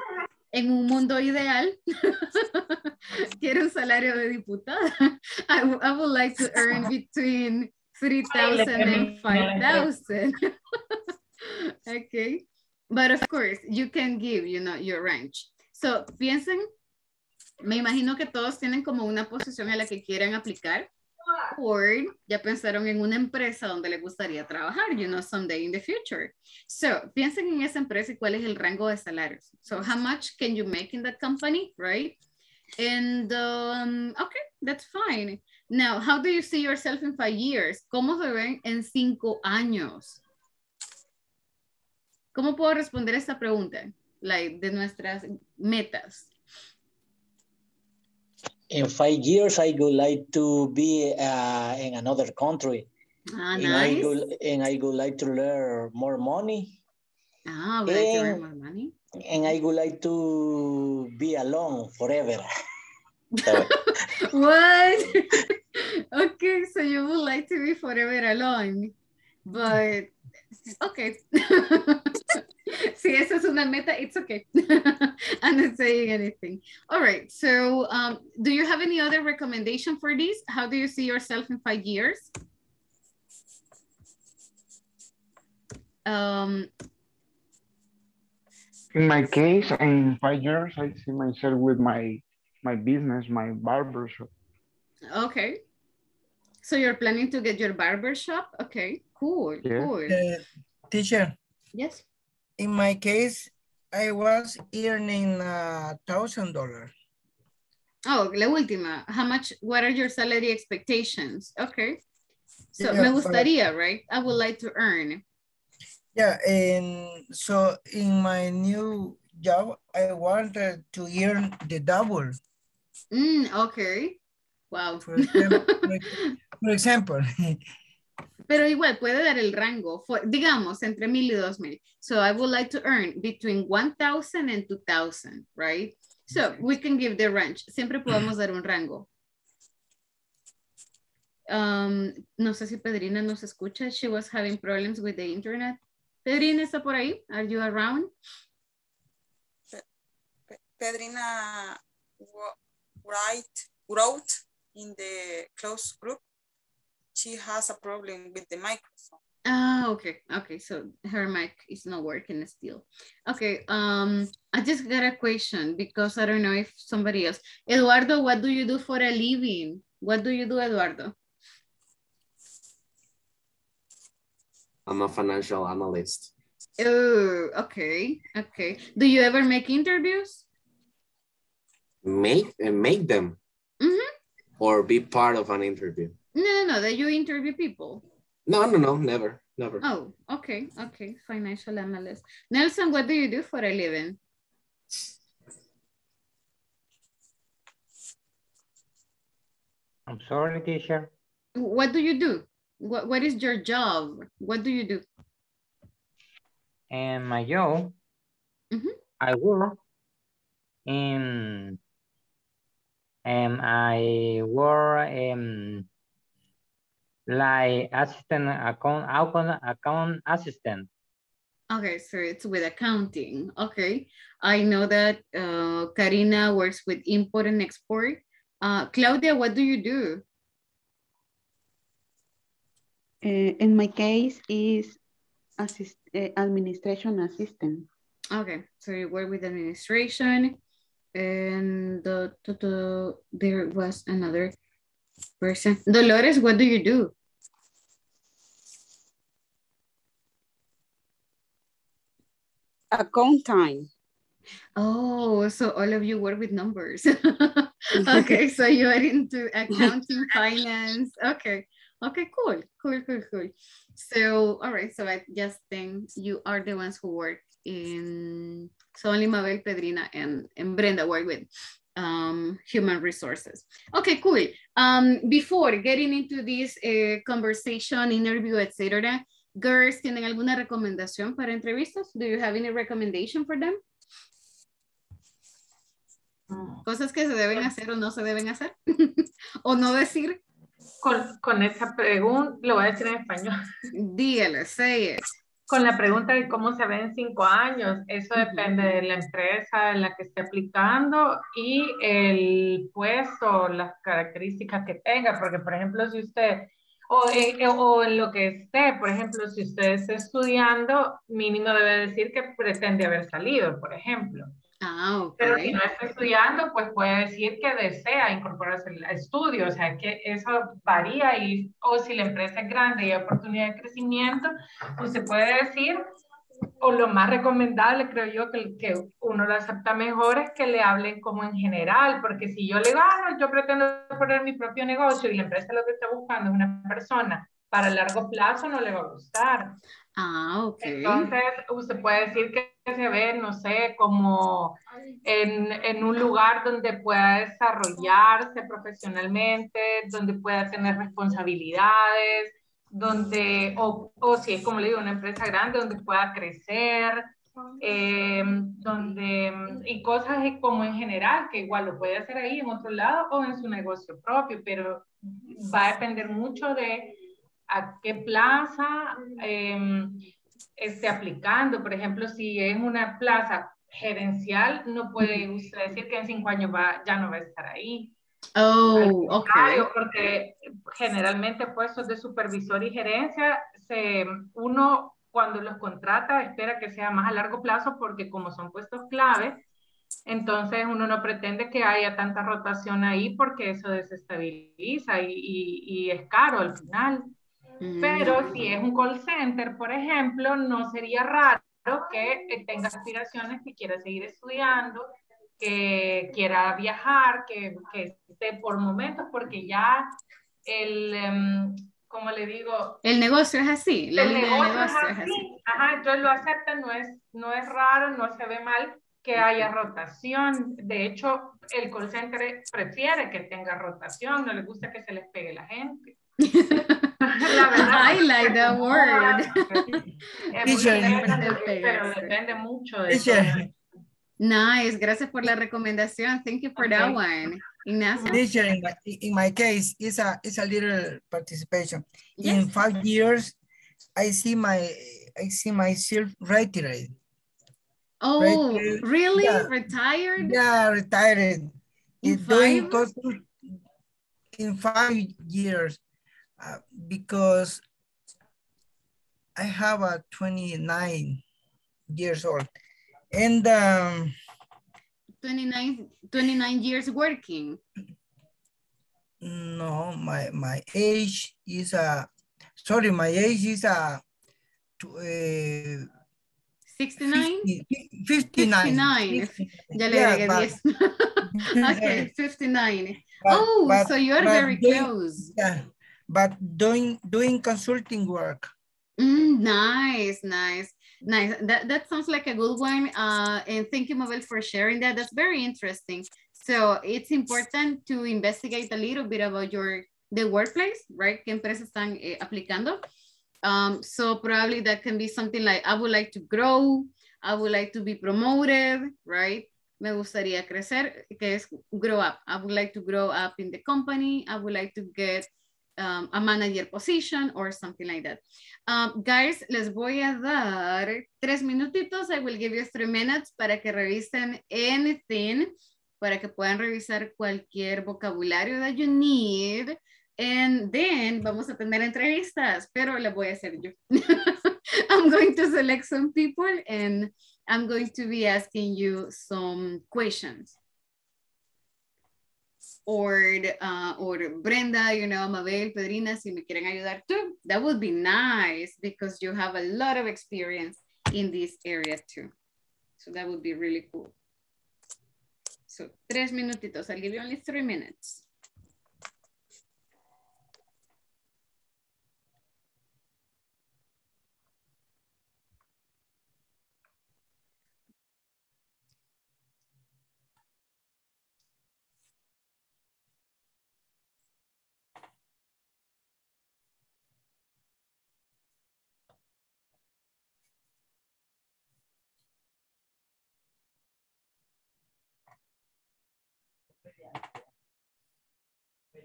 en un mundo ideal, [LAUGHS] quiero un salario de diputada. I, I would like to earn between 3,000 and 5,000. [LAUGHS] okay. But of course, you can give, you know, your range. So, piensen, me imagino que todos tienen como una posición a la que quieren aplicar. Or ya pensaron en una empresa donde les gustaría trabajar, you know, someday in the future. So, piensen en esa empresa y cuál es el rango de salarios. So, how much can you make in that company, right? And, um, okay, that's fine. Now, how do you see yourself in five years? ¿Cómo se ven en cinco años? ¿Cómo puedo responder esta pregunta? Like, de nuestras metas. In five years, I would like to be uh, in another country. Ah, and I nice. would, and I would like to learn more money. Ah, would like to earn And- more money. And I would like to be alone forever. So, [LAUGHS] What? [LAUGHS] okay, so you would like to be forever alone. But, okay. [LAUGHS] si eso es una meta, it's okay. [LAUGHS] I'm not saying anything. All right, so um, do you have any other recommendation for this? How do you see yourself in five years? Um, In my case, in five years, I see myself with my my business, my barber shop. okay. So you're planning to get your barber shop? Okay, cool, Yeah. cool. Uh, teacher, Yes. In my case, I was earning a thousand dollars. Oh, la última. How much, what are your salary expectations? Okay. So, Yeah, me but- gustaría, right? I would like to earn. Yeah, and so in my new job, I wanted to earn the double. Mm, okay. Wow. For example, for example, [LAUGHS] [LAUGHS] Pero igual puede dar el rango, for- digamos, entre mil y dos mil. So I would like to earn between 1,000 and 2,000, right? So we can give the range. Siempre podemos dar un rango. Um, no sé si Pedrina nos escucha. She was having problems with the internet. Pedrina está por ahí. Are you around? Pedrina write, wrote in the closed group. She has a problem with the microphone. Ah, okay, okay. So her mic is not working still. Okay, um, I just got a question because I don't know if somebody else. Eduardo, what do you do for a living? What do you do, Eduardo? I'm a financial analyst. Oh, okay, okay. Do you ever make interviews? Make and make them Mm-hmm. or be part of an interview. No, no, no, that you interview people. No, no, no, never, never. Oh, okay, okay. Financial analyst. Nelson, what do you do for a living? I'm sorry, teacher. What do you do? What, what is your job? What do you do? And my job, Mhm. I work in, um, I work um, like assistant account, account, account assistant. Okay, so it's with accounting. Okay. I know that uh, Karina works with import and export. Uh, Claudia, what do you do? Uh, in my case is assist, uh, administration assistant. Okay, so you work with administration and the, the, the, there was another person. Dolores, what do you do? Account time. Oh, so all of you work with numbers. [LAUGHS] [LAUGHS] okay, so you are into accounting, [LAUGHS] finance. Okay, okay, cool, cool, cool, cool. So, all right, so I just think you are the ones who work in, so only Mabel, Pedrina, and, and Brenda work with um, human resources. Okay, cool. Um, before getting into this uh, conversation, interview, etc., girls, ¿tienen alguna recomendación para entrevistas? Do you have any recommendation for them? Cosas que se deben hacer o no se deben hacer. [LAUGHS] o no decir. Con, con esa pregunta, lo voy a decir en español. Dígale, say it. Con la pregunta de cómo se ve en cinco años, eso depende de la empresa en la que esté aplicando y el puesto, las características que tenga, porque por ejemplo, si usted, o, eh, o en lo que esté, por ejemplo, si usted está estudiando, mínimo debe decir que pretende haber salido, por ejemplo. Ah, ok. Pero si no está estudiando, pues puede decir que desea incorporarse al estudio, o sea que eso varía y, o si la empresa es grande y hay oportunidad de crecimiento, pues se puede decir, o lo más recomendable creo yo que, que uno lo acepta mejor es que le hablen como en general, porque si yo le digo, ah, no, yo pretendo poner mi propio negocio y la empresa lo que está buscando es una persona para largo plazo, no le va a gustar. Ah, ok. Entonces, usted puede decir que se ve, no sé, como en, en, un lugar donde pueda desarrollarse profesionalmente, donde pueda tener responsabilidades, donde, o, o si es como le digo, una empresa grande, donde pueda crecer, eh, donde, y cosas como en general, que igual lo puede hacer ahí en otro lado o en su negocio propio, pero va a depender mucho de a qué plaza eh, esté aplicando. Por ejemplo, si es una plaza gerencial, no puede usted decir que en cinco años va, ya no va a estar ahí. Oh, ok. Porque generalmente puestos de supervisor y gerencia, se, uno cuando los contrata espera que sea más a largo plazo porque como son puestos clave, entonces uno no pretende que haya tanta rotación ahí porque eso desestabiliza y, y, y es caro al final. Pero si es un call center, por ejemplo, no sería raro que tenga aspiraciones, que quiera seguir estudiando, que quiera viajar, que, que esté por momentos, porque ya el, um, como le digo... El negocio es así, la el línea negocio, de negocio es así. Es así. Ajá, entonces lo acepta, no es, no es raro, no se ve mal que haya rotación. De hecho, el call center prefiere que tenga rotación, no le gusta que se les pegue la gente. [LAUGHS] La verdad. I like that [LAUGHS] word. pero depende mucho de eso. Nice, gracias por la recomendación. Thank you for okay. that one. Ignacio. Teacher, in my, in my case, it's a, it's a little participation. Yes. In five years, I see my, I see myself retired. Oh, retired. really? Yeah. Retired? Yeah, retired. In five? Doing, in five years. Uh, because I have a 29 years old and um, 29, 29 years working. No, my, my age is a, sorry, my age is a, uh, 69? 59. 59. Ya le Yeah, agregué but- 10. [LAUGHS] okay, 59. But- oh, but- so you're very doing- close. Yeah, but doing doing consulting work. Mm, nice, nice, nice. That, that sounds like a good one. Uh, and thank you, Mabel, for sharing that. That's very interesting. So it's important to investigate a little bit about your the workplace, right? ¿Qué empresas están eh, aplicando? Um, so probably that can be something like, I would like to grow, I would like to be promoted, right? Me gustaría crecer, que es grow up. I would like to grow up in the company. I would like to get um, a manager position or something like that. Um, guys, les voy a dar tres minutitos. I will give you three minutes para que revisen anything, para que puedan revisar cualquier vocabulario that you need. And then vamos a tener entrevistas, pero las voy a hacer yo. [LAUGHS] I'm going to select some people and I'm going to be asking you some questions. Or, uh, or Brenda, you know, Mabel, Pedrina, si me quieren ayudar too, that would be nice because you have a lot of experience in this area too. So that would be really cool. So tres minutitos. I'll give you only three minutes.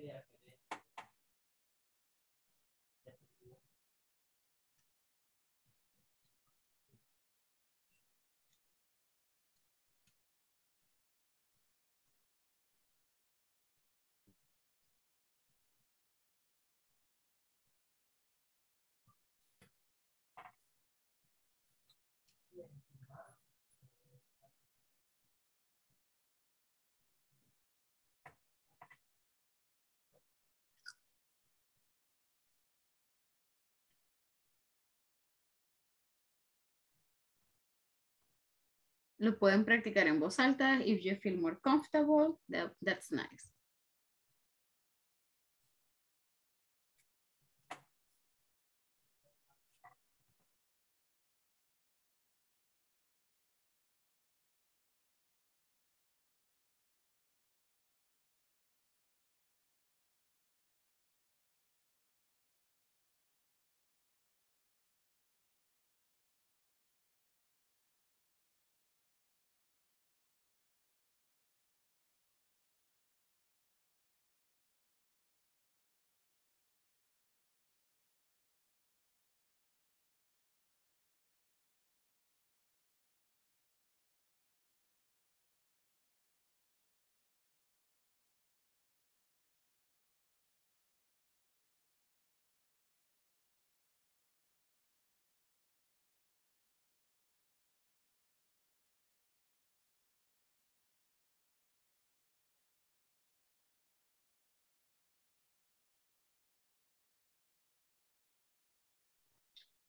yeah. Lo pueden practicar en voz alta. If you feel more comfortable, that, that's nice.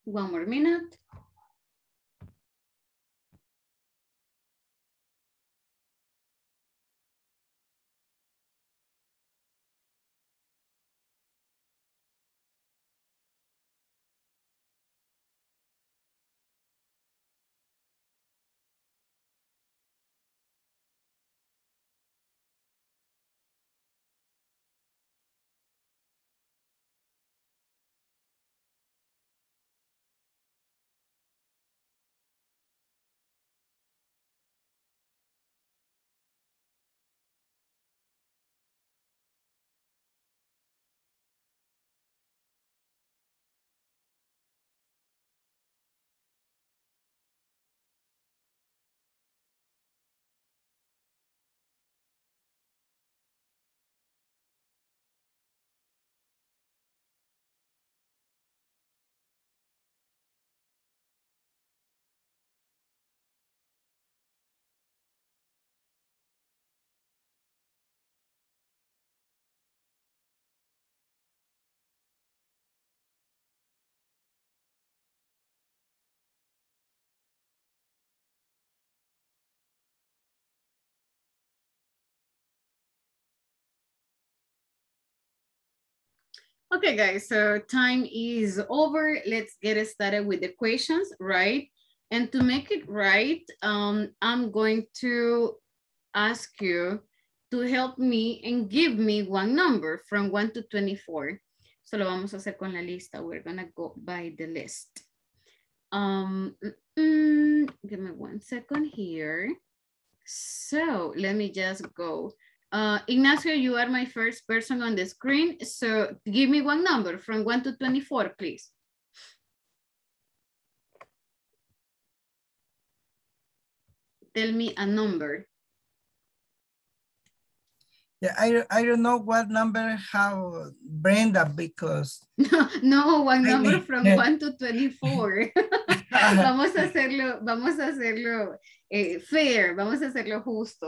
One more minute. Okay, guys, so time is over. Let's get started with the questions, right? And to make it right, um, I'm going to ask you to help me and give me one number from 1 to 24. So lo vamos a hacer con la lista. We're gonna go by the list. Um, mm, give me one second here. So let me just go. Uh, Ignacio, you are my first person on the screen. So give me one number from 1 to 24, please. Tell me a number. Yeah, I, I don't know what number have Brenda because. [LAUGHS] No, no one I number mean, from yeah. 1 to 24. [LAUGHS] [LAUGHS] vamos a hacerlo, vamos a hacerlo eh, fair, vamos a hacerlo justo.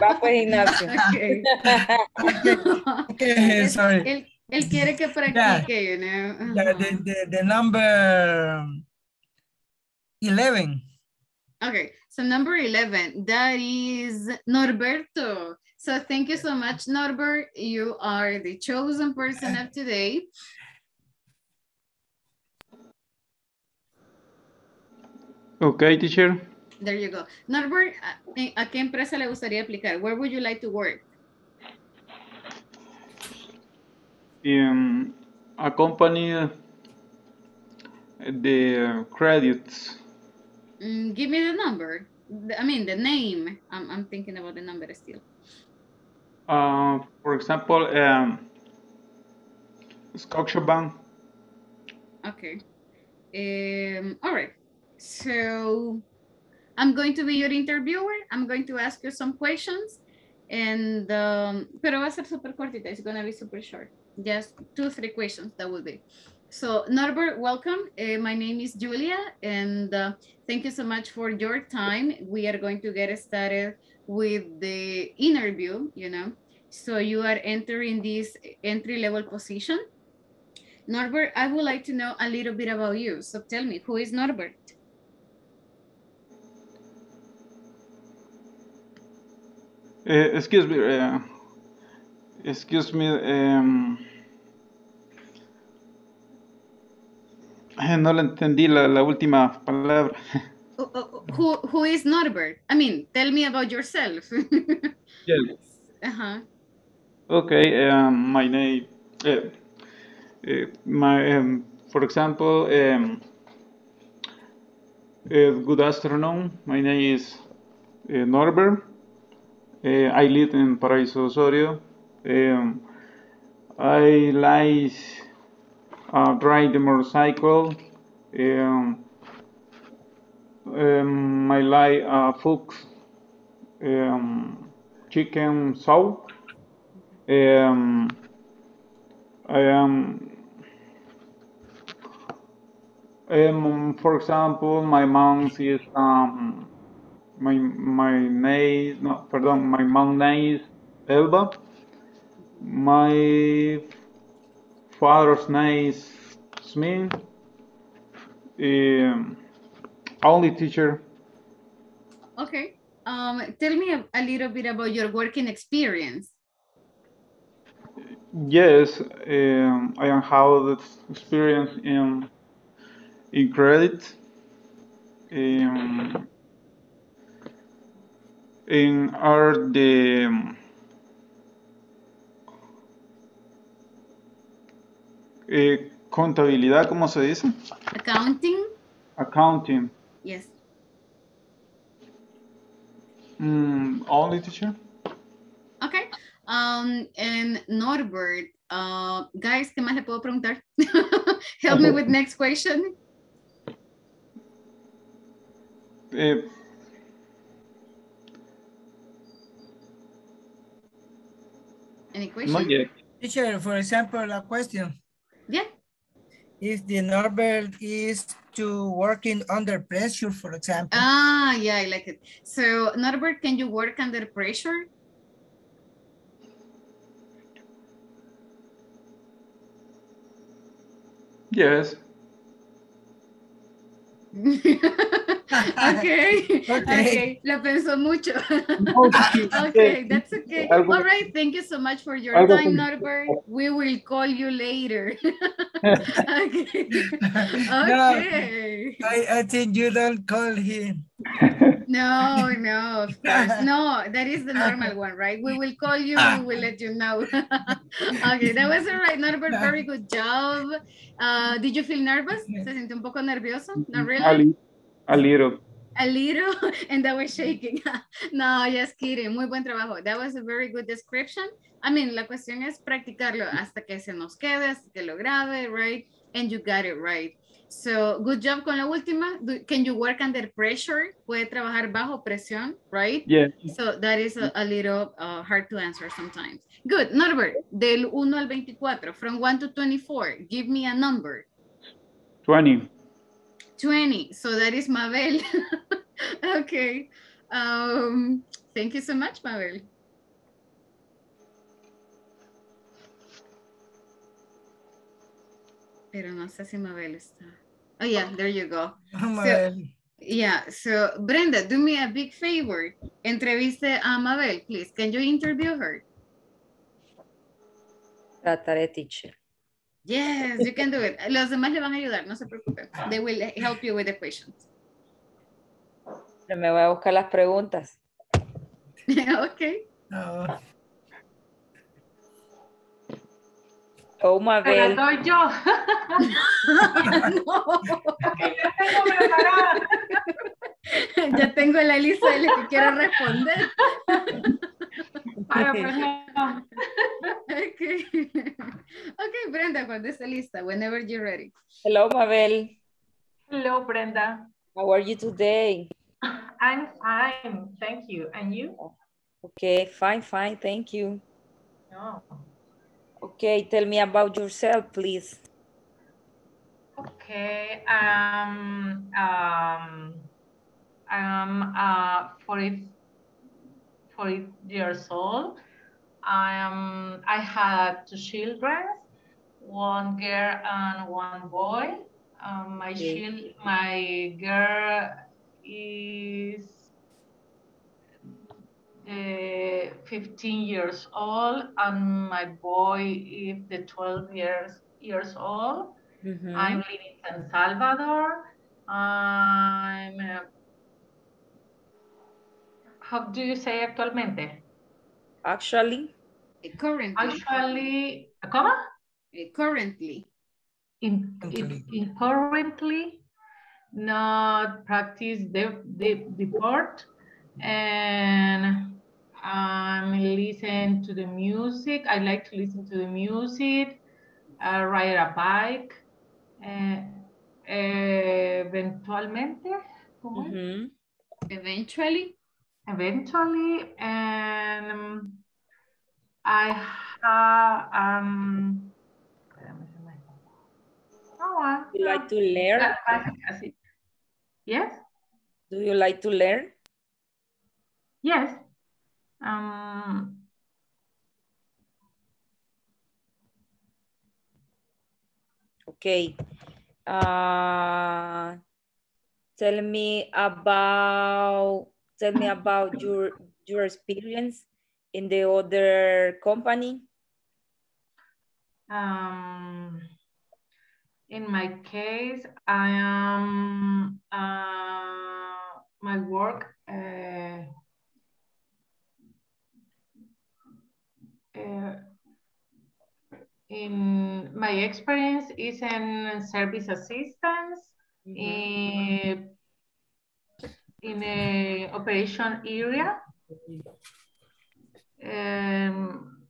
Va pues Ignacio. [LAUGHS] Okay. [LAUGHS] Okay, sorry. Él, él quiere que practique, you know. Yeah, the, the, the number 11. Okay, So number 11, that is Norberto. So thank you so much, Norbert. You are the chosen person of today. Okay, teacher. There you go. Norbert, ¿a, qué empresa le gustaría aplicar? Where would you like to work? In a company the credits. Mm, give me the number. I mean, the name. I'm, I'm thinking about the number still. Uh, for example, um, Scotiabank. Okay. Um, all right. So I'm going to be your interviewer. I'm going to ask you some questions. And, um, pero va a ser super cortita. It's going to be super short. Just two, three questions. That will be. So Norbert, welcome. Uh, my name is Julia, and uh, thank you so much for your time. We are going to get started with the interview, you know. So you are entering this entry-level position. Norbert, I would like to know a little bit about you. So tell me, who is Norbert? Excuse me. Uh, excuse me. Um, eh, no le entendí la, la última palabra. Oh, oh, oh, Who, who is Norbert? I mean, tell me about yourself. Yes. uh-huh. Okay. Um, my name. Uh, uh, my. Um, for example. Um, uh, good afternoon. My name is uh, Norbert. I live in Paraíso Osorio. Um, I like uh, ride the motorcycle. Um, um, I like uh, food, um, chicken soup. Um, I am, um, for example, my mom is um, my my name, no, pardon, my mom name is Elba. My father's name is Smith. Um, only teacher. Okay. Um, tell me a, a little bit about your working experience. Yes, um, I have experience in in credit. Um, in are the um, eh, contabilidad, ¿cómo se dice? Accounting? Accounting. Yes. Mm, only teacher. Okay. Um, and Norbert, uh, guys, ¿qué más le puedo preguntar? [LAUGHS] Help me with next question. Eh, Any question? not yet. Teacher, for example, a question. Yeah. If the Norbert is to working under pressure, for example. Ah, yeah, I like it. So, Norbert, can you work under pressure? Yes. [LAUGHS] okay. [LAUGHS] Okay. okay. La pensó mucho. okay. [LAUGHS] okay, that's okay. Algo- All right. Thank you so much for your time, con- Norbert. We will call you later. okay. [LAUGHS] No. Okay. I, I think you don't call him. No, no, of course. No, that is the normal one, right? We will call you, we will let you know. okay, that was all right, Norbert. Very good job. Uh, did you feel nervous? ¿Se sintió un poco nervioso? Not A, really? A little. A little, [LAUGHS] and that was shaking. [LAUGHS] no, just kidding. Muy buen trabajo. That was a very good description. I mean, la cuestión es practicarlo hasta que se nos quede, hasta que lo grabe, right? And you got it right. So, good job con la última. Do- can you work under pressure? Puede trabajar bajo presión, right? Yes. So, that is a, a little uh, hard to answer sometimes. Good. Norbert, del 1 al 24, from 1 to 24, give me a number. 20. 20. So that is Mabel. [LAUGHS] okay. Um, thank you so much, Mabel. Pero no sé si Mabel está. Oh, yeah, there you go. Mabel. Yeah, so Brenda, do me a big favor. Entreviste a Mabel, please. Can you interview her? Trataré, teacher. Yes, you can do it. Los demás le van a ayudar, no se preocupe. They will help you with the questions. Me voy a buscar las preguntas. [LAUGHS] ok. Oh, Mabel. Pero soy yo. Que ya tengo preparada. ya tengo la lista de los que quiero responder. [LAUGHS] Para, pues, no. okay. ok, Brenda, cuando esté lista, whenever you're ready. Hello, Mabel. Hello, Brenda. How are you today? I'm fine, thank you. And you? Okay, fine, fine, thank you. No. Okay, tell me about yourself, please. Okay. Um. Um. I'm uh 40, 40 years old. I am. I had two children, one girl and one boy. Um, my Okay. child, my girl is uh, 15 years old, and my boy is the 12 years years old. Mhm. I'm living in San Salvador. I'm. How do you say actualmente? Actually, Currently. Actually, ¿cómo? Eh, Currently. In, in, in currently, not practice the, the, the part and um, listen to the music. I like to listen to the music, uh, ride a bike, uh, eventualmente, ¿cómo es? Mhm. Eventually. Eventually and um, I have um espérame, se me- oh, you like to learn? la- básica, sí. Yes, Do you like to learn? yes. Um, Okay. Uh, tell me about tell me about your your experience in the other company. um, in my case, I am uh, my work uh, uh, in my experience is in service assistance in, in a operation area. Um,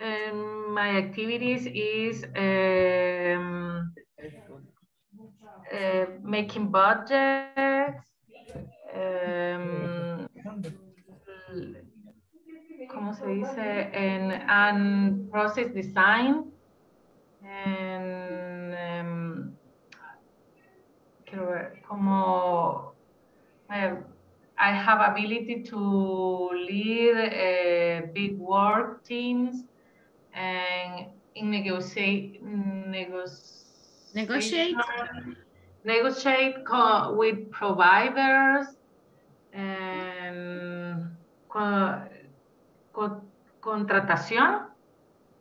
um, my activities is um, uh, making budgets, um, ¿cómo se dice? And, and process design, and ver, como eh, I have ability to lead uh, big work teams and in negotiate negos- Negotiate. negotiate with providers and co- co- contratación.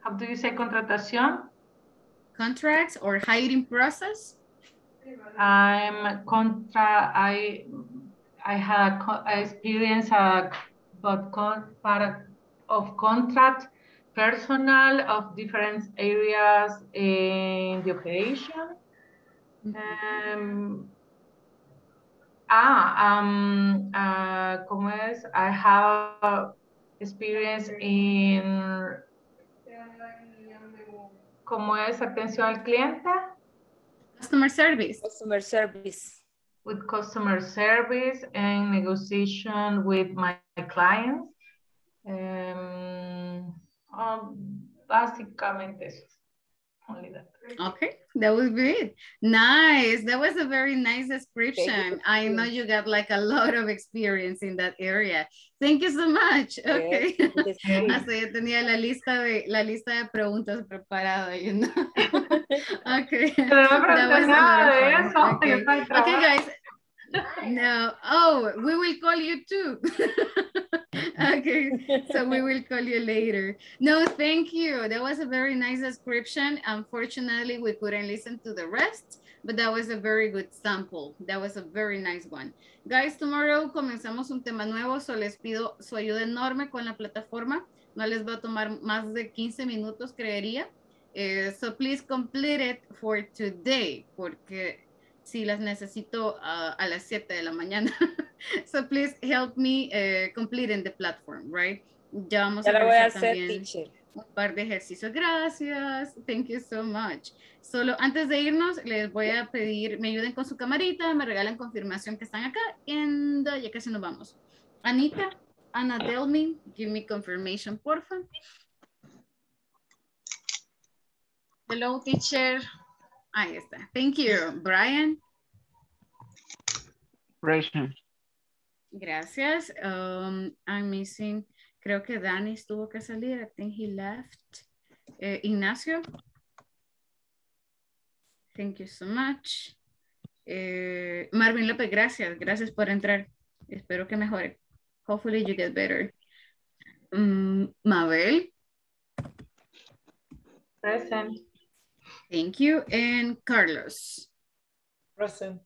How do you say contratación? Contracts or hiring process. I'm contra. I I had a experience a but con, para, of contract personnel of different areas in the operation. Um, ah, um, uh, ¿cómo es? I have experience in ¿cómo es atención al cliente? Customer service. Customer service. with customer service and negotiation with my clients. Um, um, básicamente eso. Only that. Okay, that would be it. Nice. That was a very nice description. I know you got like a lot of experience in that area. Thank you so much. Okay. Hasta [LAUGHS] ya tenía la lista de la lista de preguntas preparada, you know. [LAUGHS] [LAUGHS] okay. That was a lot of fun. Okay. okay, guys. No. Oh, we will call you too. [LAUGHS] okay, so we [LAUGHS] will call you later. No, thank you. That was a very nice description. Unfortunately, we couldn't listen to the rest, but that was a very good sample. That was a very nice one. Guys, tomorrow comenzamos un tema nuevo, so les pido su ayuda enorme con la plataforma. No les va a tomar más de 15 minutos, creería. Eh, so please complete it for today, porque si las necesito uh, a las 7 de la mañana. [LAUGHS] so please help me uh, complete in the platform, right? Ya vamos ya a lo voy a hacer, también teacher. un par de ejercicios. Gracias. Thank you so much. Solo antes de irnos, les voy a pedir, me ayuden con su camarita, me regalan confirmación que están acá. And uh, ya casi nos vamos. Anita, Ana Delmi, give me confirmation, porfa. Hello, teacher. Ahí está. Thank you. Brian. Present. Gracias. Um, I'm missing, creo que Danny tuvo que salir. I think he left. Eh, Ignacio. Thank you so much. Eh, Marvin López, gracias. Gracias por entrar. Espero que mejore. Hopefully you get better. Mm, Mabel. Present. Thank you. And Carlos. Present.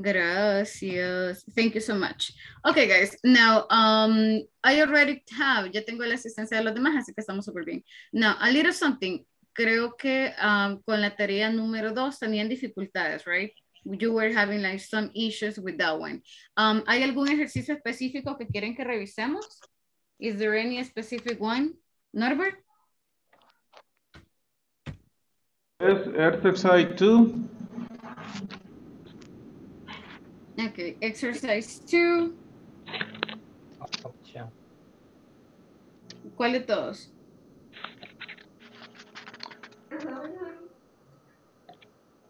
Gracias. Thank you so much. Okay, guys. Now, um, I already have, ya tengo la asistencia de los demás, así que estamos súper bien. Now, a little something. Creo que um, con la tarea número dos tenían dificultades, right? You were having like some issues with that one. Um, ¿Hay algún ejercicio específico que quieren que revisemos? Is there any specific one? Norbert? Yes, exercise two. Okay, exercise two. ¿Cuál de todos?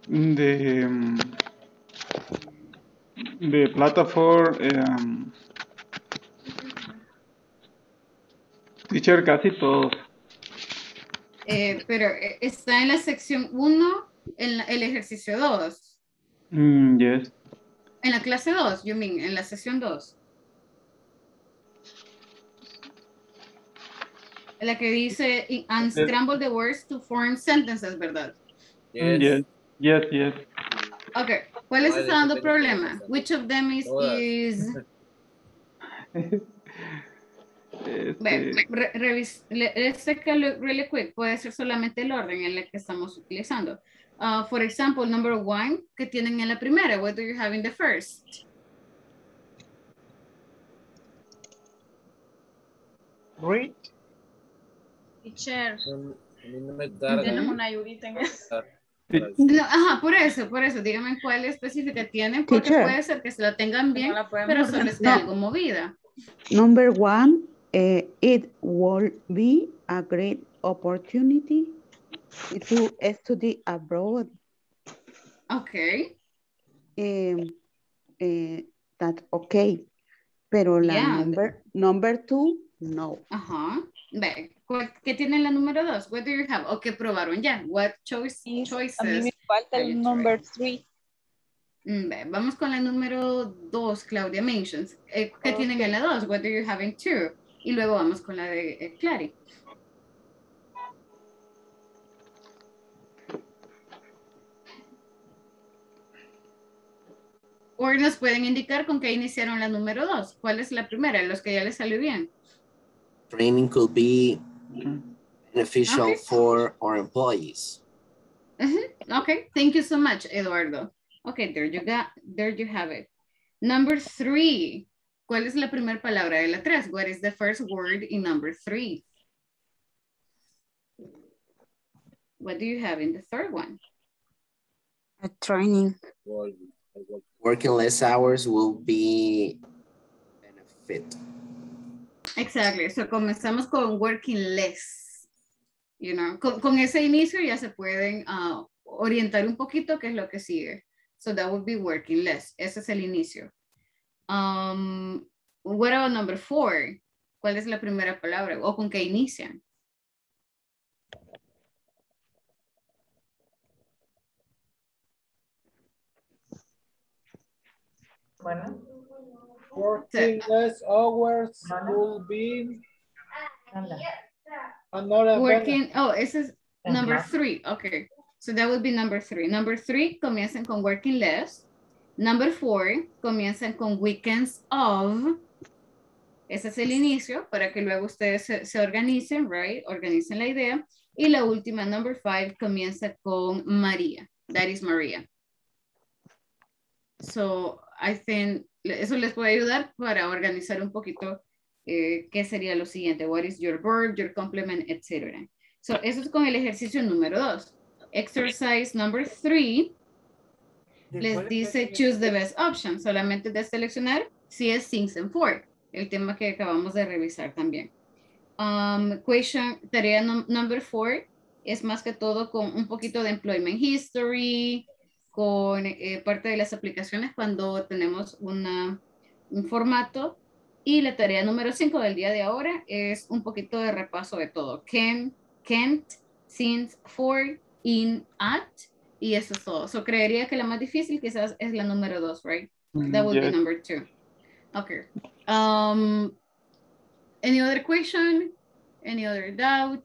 De, um, de plataforma. Um, teacher, casi todos. Eh, pero eh, está en la sección 1, en la- el ejercicio 2. Mm, yes. En la clase 2, you mean, en la sesión 2. La que dice "I- unscramble the words to form sentences, ¿verdad? Mm, Yes. Yes, yes. Ok, ¿cuál les está dando problema? Which of them is, is [LAUGHS] Este, let's take a look really quick. Puede ser solamente el orden en el que estamos utilizando. Uh, for example, number one, que tienen en la primera. What do you have in the first? Read. Teacher. No. Denos una ayudita en eso. No, ajá, por eso, por eso. Díganme cuál específica tienen, porque Teacher. puede ser que se la tengan bien, la podemos pero solo esté No. algo movida. Number one, eh, it will be a great opportunity to study abroad. Ok. Eh, eh, that's okay. Pero la Yeah. number, number two, no. Ajá. Ve, ¿cuál- ¿qué tienen la número dos? What do you have? ¿O qué probaron ya? What choice, choices? A mí me falta el number three. Mm, ve, Vamos con la número dos, Claudia mentions. Eh, ¿Qué tienen en la dos? What do you have in two? Y luego vamos con la de eh, Clary. O nos pueden indicar con qué iniciaron la número dos. ¿Cuál es la primera? Los que ya les salió bien. Training could be beneficial Okay. for our employees. Mhm. Okay, thank you so much, Eduardo. Okay, there you got, there you have it. Number three. ¿Cuál es la primera palabra de la tres? What is the first word in number three? What do you have in the third one? A training. Working less hours will be benefit. Exactly. So comenzamos con working less. You know, con, con ese inicio ya se pueden uh, orientar un poquito qué es lo que sigue. So that would be working less. Ese es el inicio. Um, what about number four? ¿Cuál es la primera palabra? ¿O con qué inician? Bueno. Working less hours will be another Working, oh, ese es number three. Okay. So that would be number three. Number three comienzan con working less. Number four comienzan con weekends of. Ese es el inicio para que luego ustedes se, organicen, right? Organicen la idea. Y la última, number five, comienza con María. That is María. So, I think eso les puede ayudar para organizar un poquito eh, qué sería lo siguiente. What is your verb, your complement, etc. So, eso es con el ejercicio número dos. Exercise number three les dice choose the best option. Solamente de seleccionar si es things and for. El tema que acabamos de revisar también. Um, question, tarea num- number four es más que todo con un poquito de employment history, con eh, parte de las aplicaciones cuando tenemos una, un formato. Y la tarea número 5 del día de ahora es un poquito de repaso de todo. Can, can't, since, for, in, at. Y eso es todo. So, creería que la más difícil quizás es la número 2, right? That would be number 2. Okay. Um, any other question? Any other doubt?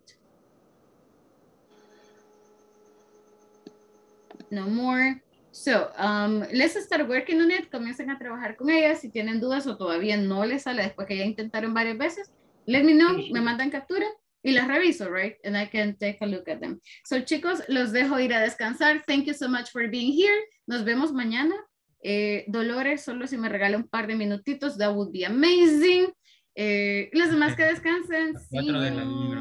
No more. So, um, let's start working on it. Comiencen a trabajar con ellas. Si tienen dudas o todavía no les sale después que ya intentaron varias veces, let me know. Me mandan captura y las reviso, right? And I can take a look at them. So, chicos, los dejo ir a descansar. Thank you so much for being here. Nos vemos mañana. Eh, Dolores, solo si me regala un par de minutitos, that would be amazing. Eh, los demás que [LAUGHS] descansen.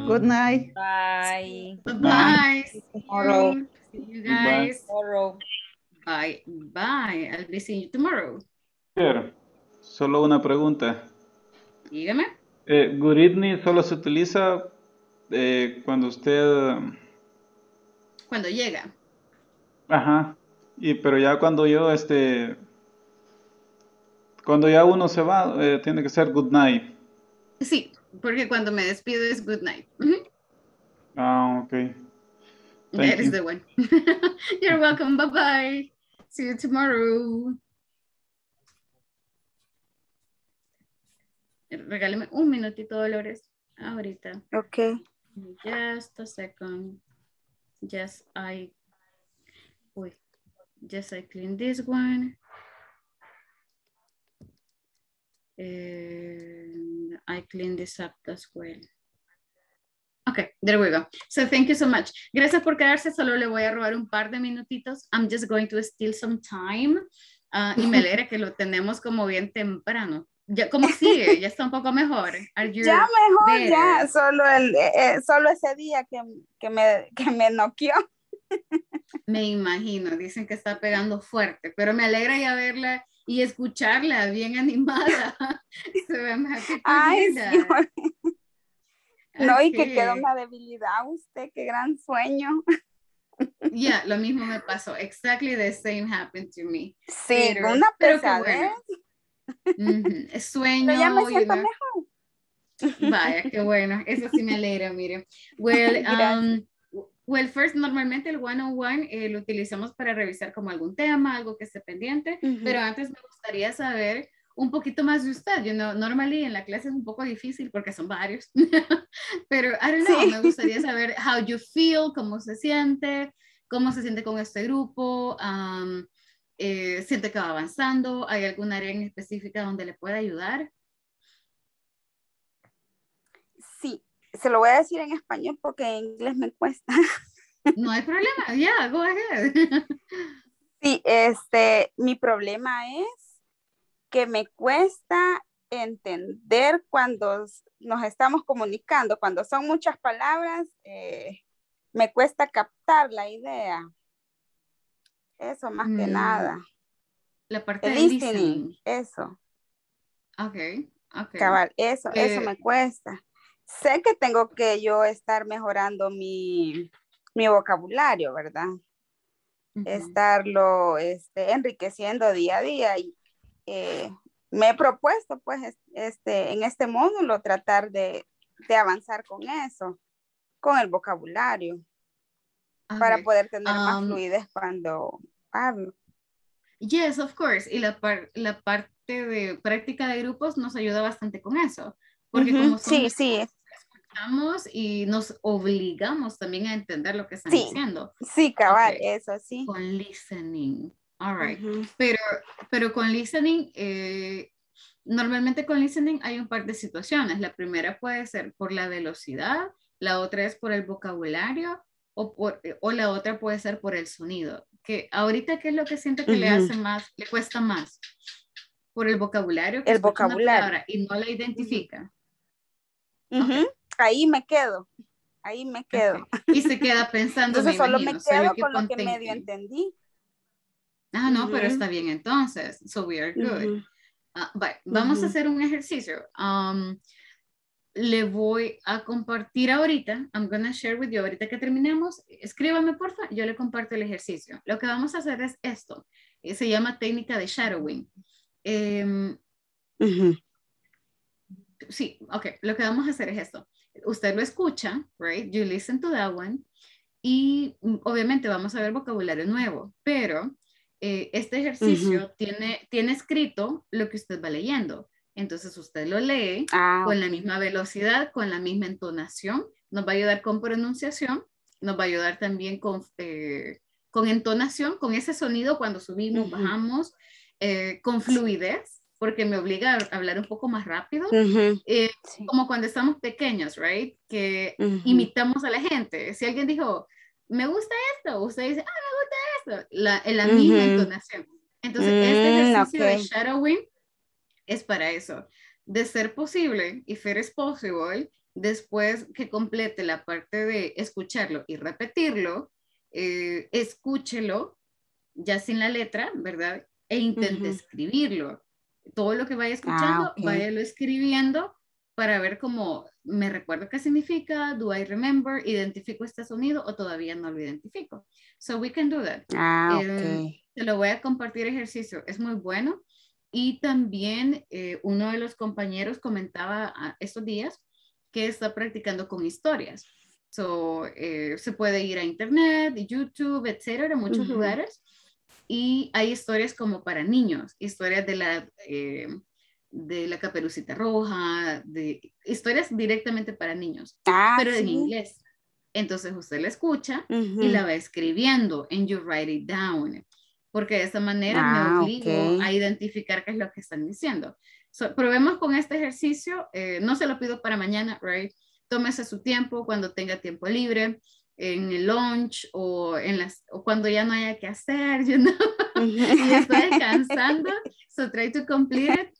Good night. Bye. Bye. See you. See you Bye. guys. Tomorrow. Bye. Bye. I'll be seeing you tomorrow. Pierre, solo una pregunta. Dígame. Eh, good evening solo se utiliza eh, cuando usted... Cuando llega. Ajá. Y pero ya cuando yo, este... Cuando ya uno se va, eh, tiene que ser good night. Sí, porque cuando me despido es good night. Ah, ok. That Thank is you. the one. [LAUGHS] You're welcome. Bye bye. See you tomorrow. Regáleme un minutito, Dolores. Ahorita. Okay. Just a second. Just I. Just I clean this one. And I clean this up as well. Okay, there we go. So thank you so much. Gracias por quedarse. Solo le voy a robar un par de minutitos. I'm just going to steal some time. Ah, y me alegra que lo tenemos como bien temprano. Ya, ¿Cómo sigue? Ya está un poco mejor. [LAUGHS] Ya mejor, better? ya, solo, el, eh, eh, solo ese día que, que me, que me noqueó. [LAUGHS] Me imagino, dicen que está pegando fuerte, pero me alegra ya verla y escucharla bien animada. So I'm happy to Ay. No, y que quedó una debilidad usted, qué gran sueño. Yeah, lo mismo me [LAUGHS] pasó. Exactly the same happened to me. Sí, Pero- una pero pesadez. bueno. Es Sueño. Pero ya me you siento know. mejor. Vaya, qué bueno. Eso sí me alegra, mire. Well, [LAUGHS] um, well, first, normalmente el one-on-one eh, lo utilizamos para revisar como algún tema, algo que esté pendiente, Ujú. pero antes me gustaría saber un poquito más de usted. You know, normally en la clase es un poco difícil porque son varios, [LAUGHS] pero I don't know, Sí. me gustaría [LAUGHS] saber how you feel, cómo se siente, cómo se siente con este grupo, um, eh, siente que va avanzando, ¿hay algún área en específica donde le pueda ayudar? Sí, se lo voy a decir en español porque en inglés me cuesta. [LAUGHS] No hay problema, yeah, go ahead. [LAUGHS] Sí, este, mi problema es que me cuesta entender cuando nos estamos comunicando, cuando son muchas palabras, eh, me cuesta captar la idea. Eso más que Mm, nada. La parte El de listening, listening. eso, Ok, ok. cabal, eso, eso Eh, me cuesta. sé que tengo que yo estar mejorando mi, mi vocabulario, ¿verdad? Estarlo este, enriqueciendo día a día y eh, me he propuesto pues este, en este módulo tratar de, de avanzar con eso, con el vocabulario, para poder tener más um, fluidez cuando hablo. Yes, of course. Y la, par- la parte de práctica de grupos nos ayuda bastante con eso. Porque Ujú, como sí, somos- sí. escuchamos y nos obligamos también a entender lo que están Sí, diciendo. Sí, cabal, Ok. eso sí. Con listening. All right. Ujú. pero, pero con listening, eh, normalmente con listening hay un par de situaciones. La primera puede ser por la velocidad, la otra es por el vocabulario o, por, o la otra puede ser por el sonido. Que ahorita, ¿qué es lo que siento que le Ujú. hace más, le cuesta más? Por el vocabulario, que El vocabulario. y no la identifica. Ujú, Ahí me quedo, ahí me quedo. Y se queda [LAUGHS] pensando, Entonces me solo me imagino, quedo con lo que medio entendí. Ah, no, pero Ujú. está bien entonces. So we are good. Ah, vale, vamos a hacer un ejercicio. Um, le voy a compartir ahorita. I'm gonna share with you. Ahorita que terminemos, escríbame porfa, yo le comparto el ejercicio. Lo que vamos a hacer es esto. Eh, Se llama técnica de shadowing. Em, sí, ok. Lo que vamos a hacer es esto. Usted lo escucha, right? You listen to that one. Y mm, obviamente vamos a ver vocabulario nuevo, pero eh, este ejercicio Ujú. tiene, tiene escrito lo que usted va leyendo. Entonces usted lo lee Ah, con la misma velocidad, con la misma entonación. Nos va a ayudar con pronunciación, nos va a ayudar también con, eh, con entonación, con ese sonido cuando subimos, bajamos, eh, con fluidez, porque me obliga a hablar un poco más rápido. Eh, Como cuando estamos pequeños, right? Que Ujú. imitamos a la gente. Si alguien dijo, me gusta esto, usted dice, ah, me gusta esto. La, en la misma entonación. Entonces, este Mm, ejercicio de ok. shadowing es para eso. De ser posible, if it is possible, después que complete la parte de escucharlo y repetirlo, eh, escúchelo ya sin la letra, ¿verdad? E intente escribirlo. Todo lo que vaya escuchando, Ah, ok. váyalo escribiendo para ver cómo me recuerdo qué significa, do I remember, identifico este sonido o todavía no lo identifico. So we can do that. Ah, Eh, ok. te lo voy a compartir ejercicio, es muy bueno. Y también eh, uno de los compañeros comentaba ah, estos días que está practicando con historias. So, eh, se puede ir a internet, YouTube, etcétera, muchos Ujú. lugares. Y hay historias como para niños, historias de la, eh, de la caperucita roja, de historias directamente para niños, Ah, pero en sí. inglés. Entonces usted la escucha y Ujú. la va escribiendo and you write it down. Porque de esa manera Ah, me obligo ok. a identificar qué es lo que están diciendo. So, probemos con este ejercicio. eh, no se lo pido para mañana, right? Tómese su tiempo cuando tenga tiempo libre, en el lunch o, en las, o cuando ya no haya que hacer, [LAUGHS] you know? y está descansando. So try to complete it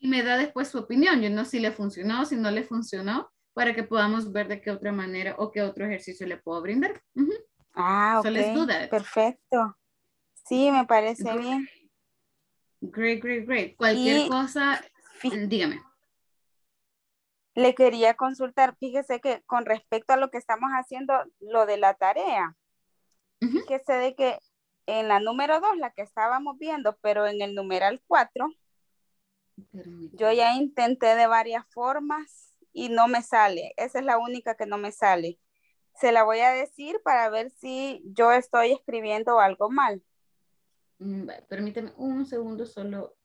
y me, da después su opinión. Yo no si le funcionó, si no le funcionó, para que podamos ver de qué otra manera o qué otro ejercicio le puedo brindar. Ujú. Ah, So let's do ok. that. Perfecto. Sí, me parece Great. bien. Great, great, great. Cualquier Y cosa, dígame. le quería consultar, fíjese que con respecto a lo que estamos haciendo, lo de la tarea, fíjese de que en la número 2, la que estábamos viendo, pero en el numeral 4, yo ya intenté de varias formas y no me sale. Esa es la única que no me sale. Se la voy a decir para ver si yo estoy escribiendo algo mal. Mm, va, Permíteme un segundo, solo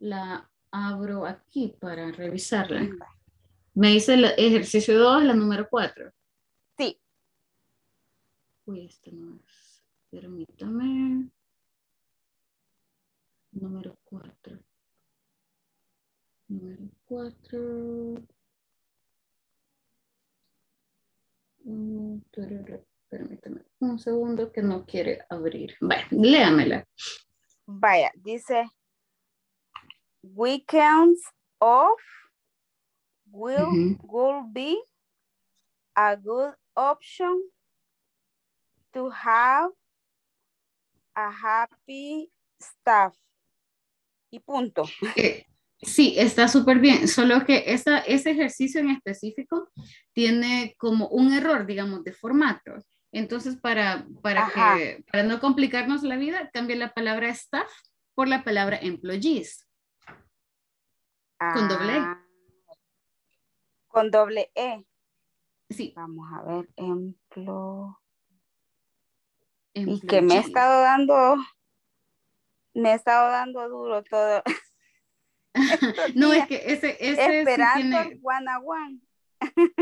la abro aquí para revisarla. Me dice el ejercicio 2, la número 4. Sí. Uy, este no es. Permítame. Número 4. Número 4. Permítame un segundo que no quiere abrir. Vaya, léamela. Vaya, dice weekends off will, will be a good option to have a happy staff. Y punto. Eh, Sí, está súper bien, solo que esa, ese ejercicio en específico tiene como un error, digamos, de formato. Entonces, para, para, que, para no complicarnos la vida, cambia la palabra staff por la palabra employees. Con doble E. Ah, Con doble E. Sí. Vamos a ver, emplo. Y que me he estado dando, me he estado dando duro todo. [LAUGHS] No, es que ese, ese Esperando sí el tiene, one a one.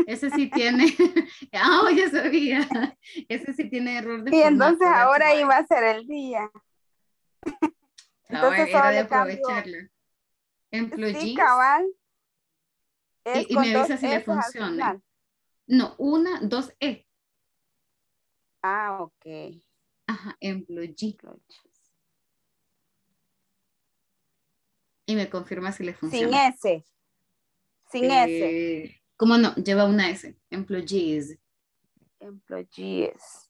Ese sí tiene, [LAUGHS] ah, ya sabía, ese sí tiene error de Y formato. entonces ahora iba a ser el día. Cabal, Entonces era solo de aprovecharlo. Sí, Employees. cabal. Es Y, y me avisa si le funciona. No, una, dos E. Ah, ok. Ajá, employee. Y me confirma si le Sin funciona. S. Sin S. ¿Cómo no? Lleva una S. Employees. Employees.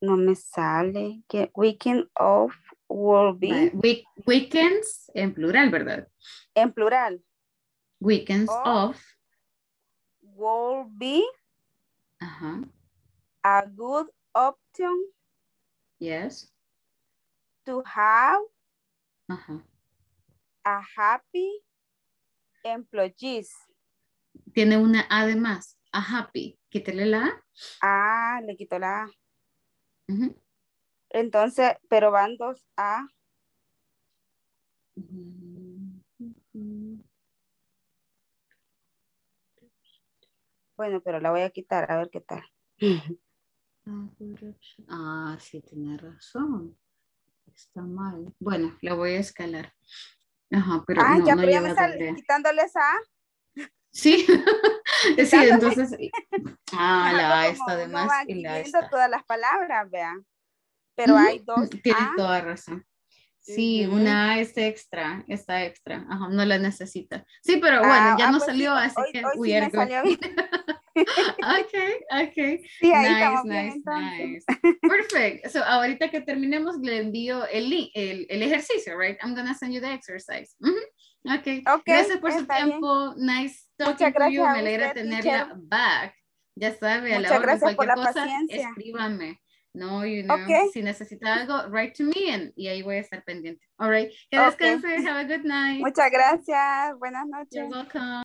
No me sale. Que weekend off will be week- weekends en plural, ¿verdad? en plural. Weekends Off. off. Will be Ajá. a good option Yes. to have Ajá. a happy employees. Tiene una A de más. A happy. Quítale la A. Ah, le quito la A. Entonces, pero van dos A. Bueno, pero la voy a quitar a ver qué tal. [LAUGHS] Ah, sí, tiene razón. Está mal. Bueno, la voy a escalar. Ajá, pero ah, no, ya, no pero ya me sale quitándole esa A. Sí, [LAUGHS] sí, entonces. Ah, la A está de más y la está. todas las palabras, vean. Pero hay dos [LAUGHS] Tienes A. toda razón. Sí, Ujú. una A es extra, está extra. Ajá, no la necesita. Sí, pero bueno, Ah, ya ah, no pues sí, salió, así hoy, que hoy we sí are salió bien. [LAUGHS] Okay, okay. Sí, ahí nice, estamos bien, nice, nice. Perfect. So, ahorita que terminemos, le envío el, link, el, el ejercicio, right? I'm gonna send you the exercise. Ujú. Okay. Ok, Gracias por su está bien. tiempo. Nice Muchas gracias Me alegra usted, tenerla teacher. back. Ya sabe, a la Muchas orden, gracias por cualquier la cosa, paciencia. escríbame. No, you know, Ok. si necesita algo, write to me and, y ahí voy a estar pendiente. All right. Que Ok. descanse. Have a good night. Muchas gracias. Buenas You're noches. welcome.